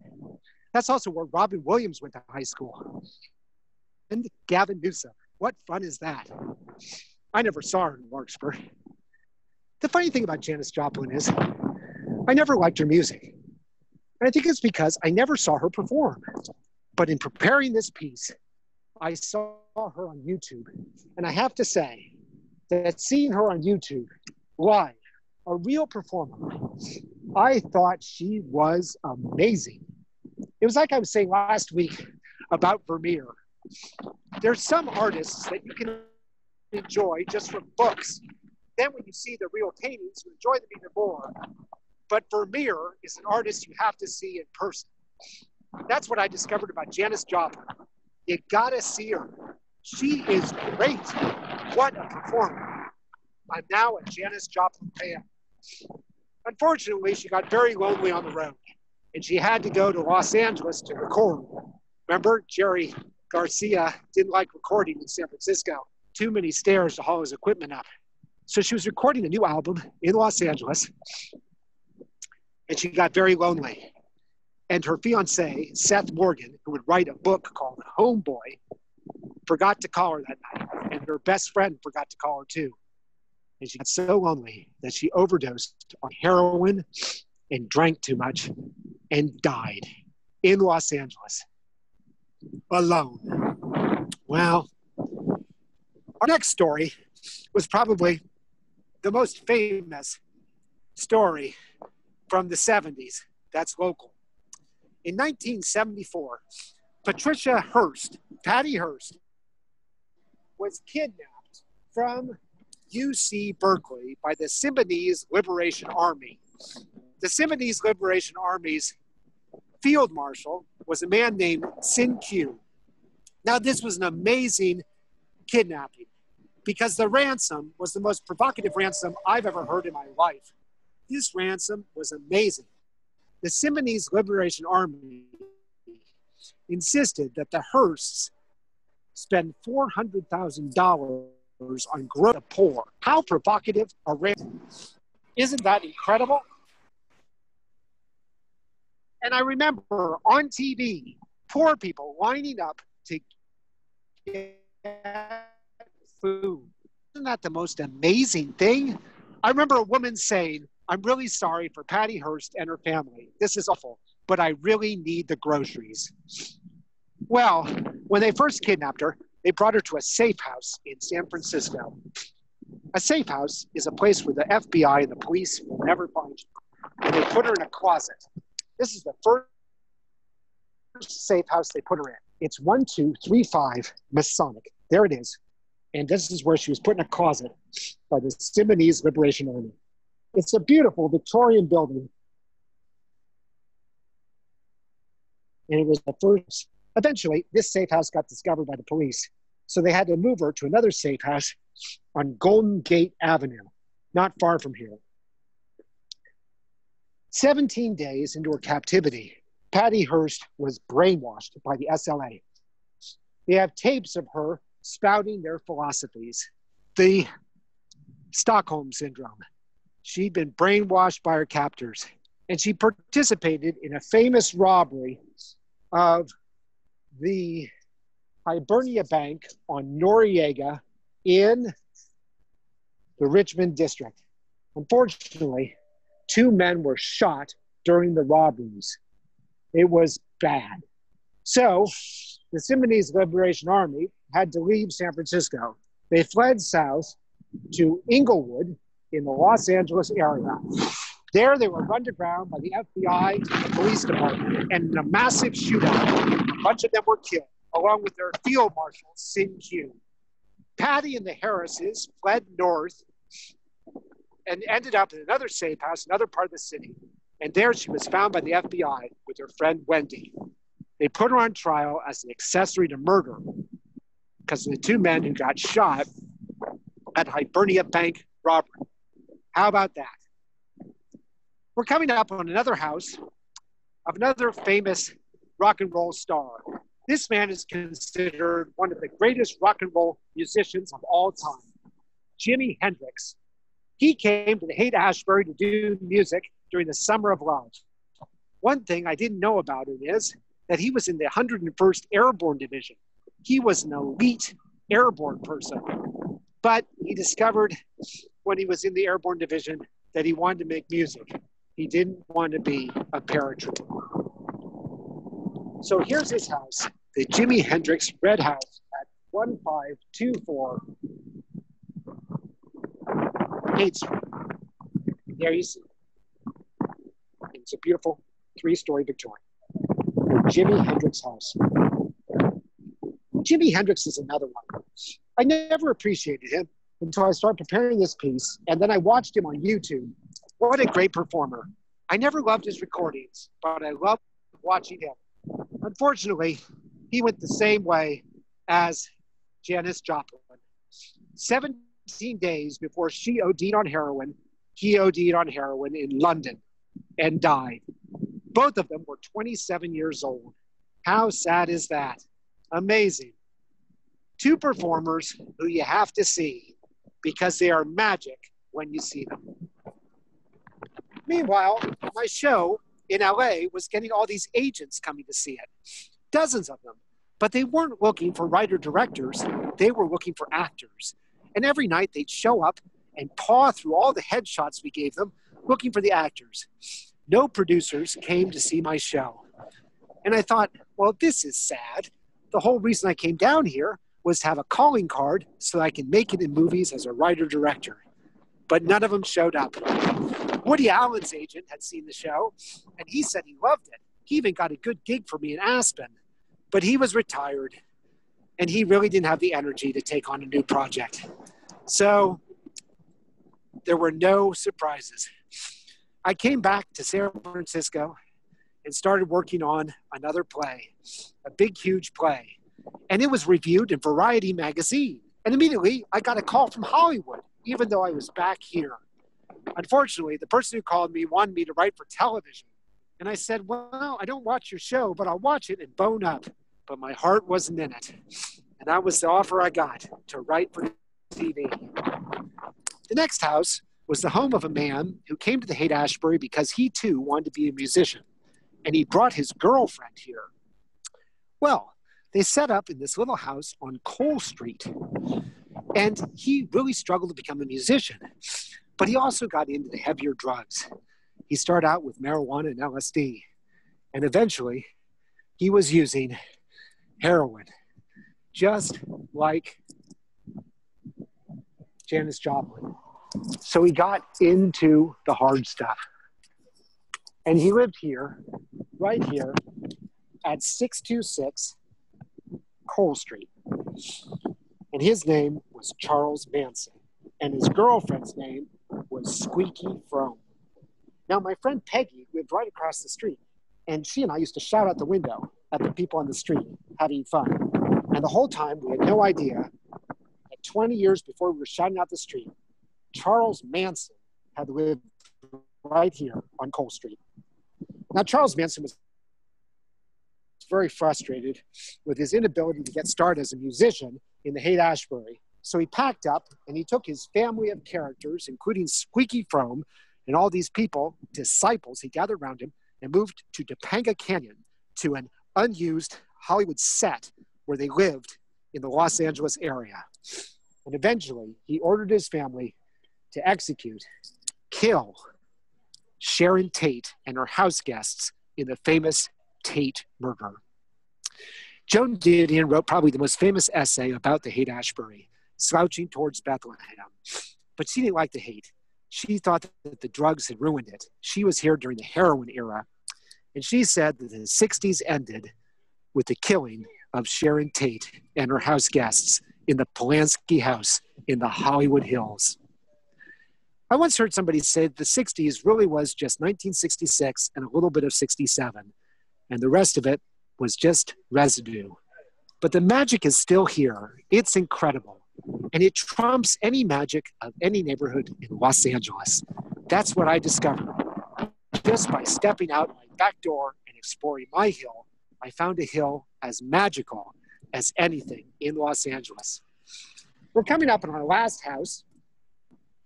Speaker 1: That's also where Robin Williams went to high school. And Gavin Newsom. What fun is that? I never saw her in Larkspur. The funny thing about Janis Joplin is I never liked her music. And I think it's because I never saw her perform. But in preparing this piece, I saw her on YouTube. And I have to say that seeing her on YouTube live, a real performer, I thought she was amazing. It was like I was saying last week about Vermeer. There's some artists that you can enjoy just from books. Then when you see the real paintings, you enjoy them even more. But Vermeer is an artist you have to see in person. That's what I discovered about Janis Joplin. You gotta see her. She is great. What a performer. I'm now a Janis Joplin fan. Unfortunately, she got very lonely on the road and she had to go to Los Angeles to record. Remember, Jerry Garcia didn't like recording in San Francisco. Too many stairs to haul his equipment up. So she was recording a new album in Los Angeles and she got very lonely and her fiance, Seth Morgan, who would write a book called Homeboy, forgot to call her that night. And her best friend forgot to call her too. And she got so lonely that she overdosed on heroin and drank too much and died in Los Angeles alone. Well, our next story was probably the most famous story from the 70s. That's local. In 1974, Patricia Hearst, Patty Hearst, was kidnapped from UC Berkeley by the Symbionese Liberation Army. The Symbionese Liberation Army's field marshal was a man named Cinque. Now, this was an amazing kidnapping because the ransom was the most provocative ransom I've ever heard in my life. This ransom was amazing the Symbionese Liberation Army insisted that the Hearsts spend $400,000 on growth the poor. How provocative a ransom. Isn't that incredible? And I remember on TV, poor people lining up to get food. Isn't that the most amazing thing? I remember a woman saying, I'm really sorry for Patty Hearst and her family. This is awful, but I really need the groceries. Well, when they first kidnapped her, they brought her to a safe house in San Francisco. A safe house is a place where the FBI and the police will never find you. And they put her in a closet. This is the first safe house they put her in. It's 1235 Masonic. There it is. And this is where she was put in a closet by the Symbionese Liberation Army. It's a beautiful Victorian building. And it was the first, eventually, this safe house got discovered by the police. So they had to move her to another safe house on Golden Gate Avenue, not far from here. 17 days into her captivity, Patty Hearst was brainwashed by the SLA. They have tapes of her spouting their philosophies. The Stockholm Syndrome. She'd been brainwashed by her captors, and she participated in a famous robbery of the Hibernia Bank on Noriega in the Richmond district. Unfortunately, two men were shot during the robberies. It was bad. So the Symbionese Liberation Army had to leave San Francisco. They fled south to Inglewood in the Los Angeles area. There, they were run to ground by the FBI and the police department, and in a massive shootout, a bunch of them were killed, along with their field marshal, Cinque. Patty and the Harrises fled north and ended up in another safe house, another part of the city. And there she was found by the FBI with her friend Wendy. They put her on trial as an accessory to murder because of the two men who got shot at Hibernia Bank robbery. How about that? We're coming up on another house of another famous rock and roll star. This man is considered one of the greatest rock and roll musicians of all time, Jimi Hendrix. He came to the Haight Ashbury to do music during the Summer of Love. One thing I didn't know about him is that he was in the 101st Airborne Division. He was an elite airborne person. But he discovered when he was in the Airborne Division that he wanted to make music. He didn't want to be a paratrooper. So here's his house, the Jimi Hendrix Red House at 1524 Haight Street. There you see. It's a beautiful three-story Victorian. Jimi Hendrix house. Jimi Hendrix is another one. I never appreciated him until I started preparing this piece, and then I watched him on YouTube. What a great performer. I never loved his recordings, but I loved watching him. Unfortunately, he went the same way as Janis Joplin. 17 days before she OD'd on heroin, he OD'd on heroin in London and died. Both of them were 27 years old. How sad is that? Amazing. Two performers who you have to see because they are magic when you see them. Meanwhile, my show in LA was getting all these agents coming to see it, dozens of them. But they weren't looking for writer directors, they were looking for actors. And every night they'd show up and paw through all the headshots we gave them looking for the actors. No producers came to see my show. And I thought, well, this is sad. The whole reason I came down here was to have a calling card so I can make it in movies as a writer director. But none of them showed up. Woody Allen's agent had seen the show, and he said he loved it. He even got a good gig for me in Aspen, but he was retired, and he really didn't have the energy to take on a new project. So there were no surprises. I came back to San Francisco and started working on another play, a big, huge play. And it was reviewed in Variety magazine. And immediately I got a call from Hollywood, even though I was back here. Unfortunately, the person who called me wanted me to write for television. And I said, Well, I don't watch your show, but I'll watch it and bone up. But my heart wasn't in it. And that was the offer I got to write for TV. The next house was the home of a man who came to the Haight Ashbury because he too wanted to be a musician. And he brought his girlfriend here. Well, they set up in this little house on Cole Street. And he really struggled to become a musician. But he also got into the heavier drugs. He started out with marijuana and LSD. And eventually, he was using heroin, just like Janis Joplin. So he got into the hard stuff. And he lived here, right here, at 626 Cole Street. And his name was Charles Manson. And his girlfriend's name was Squeaky Fromme. Now, my friend Peggy lived right across the street, and she and I used to shout out the window at the people on the street having fun. And the whole time, we had no idea that 20 years before we were shouting out the street, Charles Manson had lived right here on Cole Street. Now, Charles Manson was very frustrated with his inability to get started as a musician in the Haight Ashbury. So he packed up and he took his family of characters, including Squeaky Fromme and all these people, disciples he gathered around him, and moved to Topanga Canyon to an unused Hollywood set where they lived in the Los Angeles area. And eventually, he ordered his family to execute, kill Sharon Tate and her house guests in the famous Tate murder. Joan Didion wrote probably the most famous essay about the Haight Ashbury, Slouching Towards Bethlehem. But she didn't like the hate. She thought that the drugs had ruined it. She was here during the heroin era. And she said that the 60s ended with the killing of Sharon Tate and her house guests in the Polanski house in the Hollywood Hills. I once heard somebody say the 60s really was just 1966 and a little bit of 67, and the rest of it was just residue. But the magic is still here. It's incredible. And it trumps any magic of any neighborhood in Los Angeles. That's what I discovered. Just by stepping out my back door and exploring my hill, I found a hill as magical as anything in Los Angeles. We're coming up on our last house,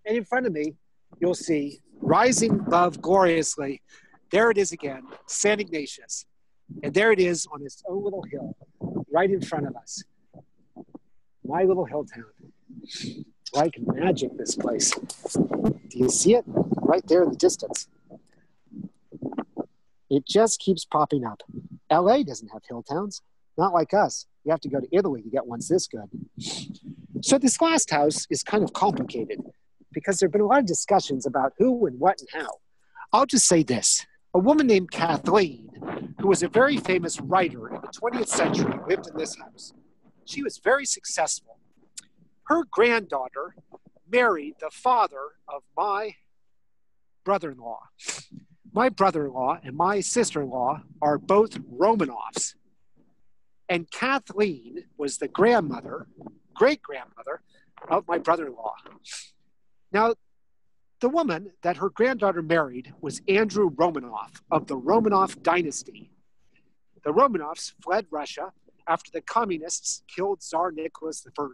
Speaker 1: and in front of me, you'll see rising above gloriously. There it is again, San Ignatius. And there it is on its own little hill, right in front of us. My little hill town. Like magic, this place. Do you see it? Right there in the distance. It just keeps popping up. LA doesn't have hill towns, not like us. You have to go to Italy to get ones this good. So, this last house is kind of complicated because there have been a lot of discussions about who and what and how. I'll just say this a woman named Kathleen, who was a very famous writer in the 20th century, lived in this house. She was very successful. Her granddaughter married the father of my brother in law. My brother in law and my sister in law are both Romanoffs. And Kathleen was the grandmother, great grandmother of my brother in law. Now, the woman that her granddaughter married was Andrew Romanoff of the Romanov dynasty. The Romanovs fled Russia after the communists killed Tsar Nicholas I.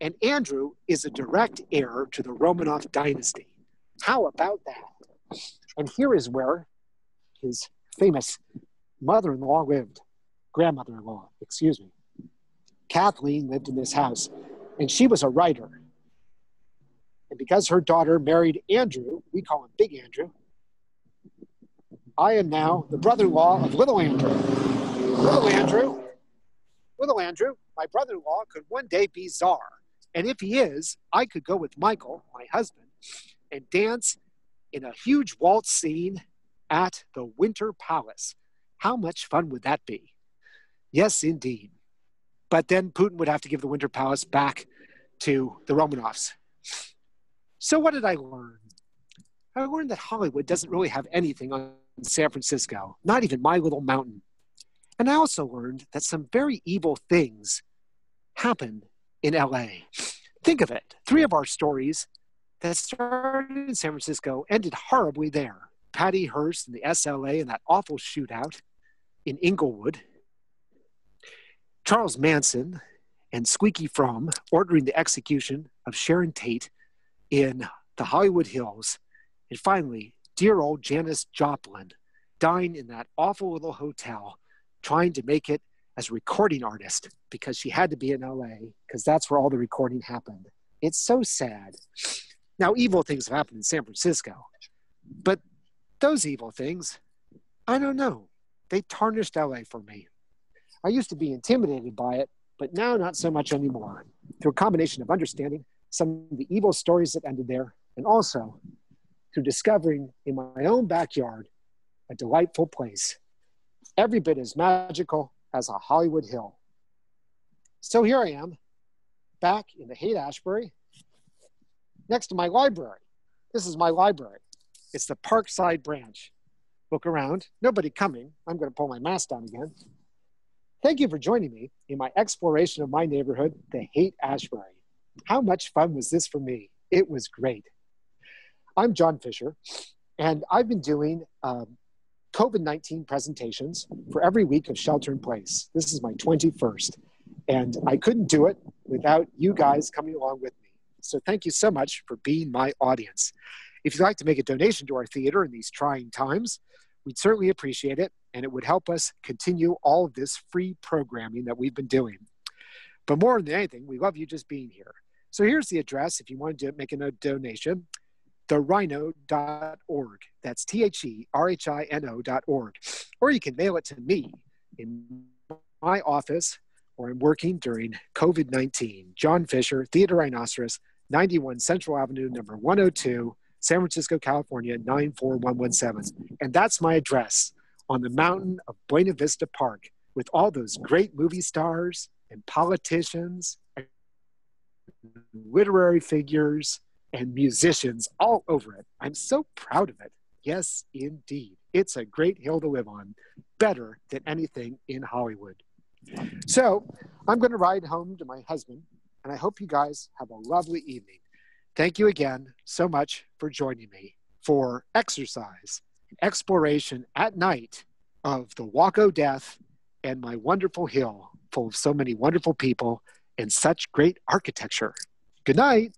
Speaker 1: And Andrew is a direct heir to the Romanov dynasty. How about that? And here is where his famous mother in law lived, grandmother in law, excuse me. Kathleen lived in this house, and she was a writer. And because her daughter married Andrew, we call him Big Andrew, I am now the brother in law of Little Andrew. Little Andrew, Little Andrew, my brother in law, could one day be czar. And if he is, I could go with Michael, my husband, and dance in a huge waltz scene at the Winter Palace. How much fun would that be? Yes, indeed. But then Putin would have to give the Winter Palace back to the Romanovs. So, what did I learn? I learned that Hollywood doesn't really have anything on San Francisco, not even my little mountain. And I also learned that some very evil things happen in LA. Think of it three of our stories that started in San Francisco ended horribly there. Patty Hearst and the SLA and that awful shootout in Inglewood. Charles Manson and Squeaky Fromme ordering the execution of Sharon Tate in the Hollywood Hills. And finally, dear old Janis Joplin dying in that awful little hotel, trying to make it as a recording artist because she had to be in LA because that's where all the recording happened. It's so sad. Now, evil things have happened in San Francisco, but those evil things, I don't know. They tarnished LA for me. I used to be intimidated by it, but now not so much anymore. Through a combination of understanding some of the evil stories that ended there, and also through discovering in my own backyard a delightful place, every bit as magical as a Hollywood hill. So here I am, back in the Haight Ashbury, next to my library. This is my library. It's the Parkside branch. Look around. Nobody coming. I'm going to pull my mask down again. Thank you for joining me in my exploration of my neighborhood, the Haight Ashbury. How much fun was this for me? It was great. I'm John Fisher, and I've been doing um, COVID 19 presentations for every week of Shelter in Place. This is my 21st, and I couldn't do it without you guys coming along with me. So thank you so much for being my audience. If you'd like to make a donation to our theater in these trying times, we'd certainly appreciate it, and it would help us continue all of this free programming that we've been doing. But more than anything, we love you just being here. So here's the address if you wanted to make a donation therhino.org. That's T H E R H I N O.org. Or you can mail it to me in my office or I'm working during COVID 19. John Fisher, Theatre Rhinoceros, 91 Central Avenue, number 102, San Francisco, California, 94117. And that's my address on the mountain of Buena Vista Park with all those great movie stars and politicians, literary figures, and musicians all over it. I'm so proud of it. Yes, indeed. It's a great hill to live on, better than anything in Hollywood. So I'm going to ride home to my husband, and I hope you guys have a lovely evening. Thank you again so much for joining me for exercise, and exploration at night of the Walk o' Death and my wonderful hill full of so many wonderful people and such great architecture. Good night.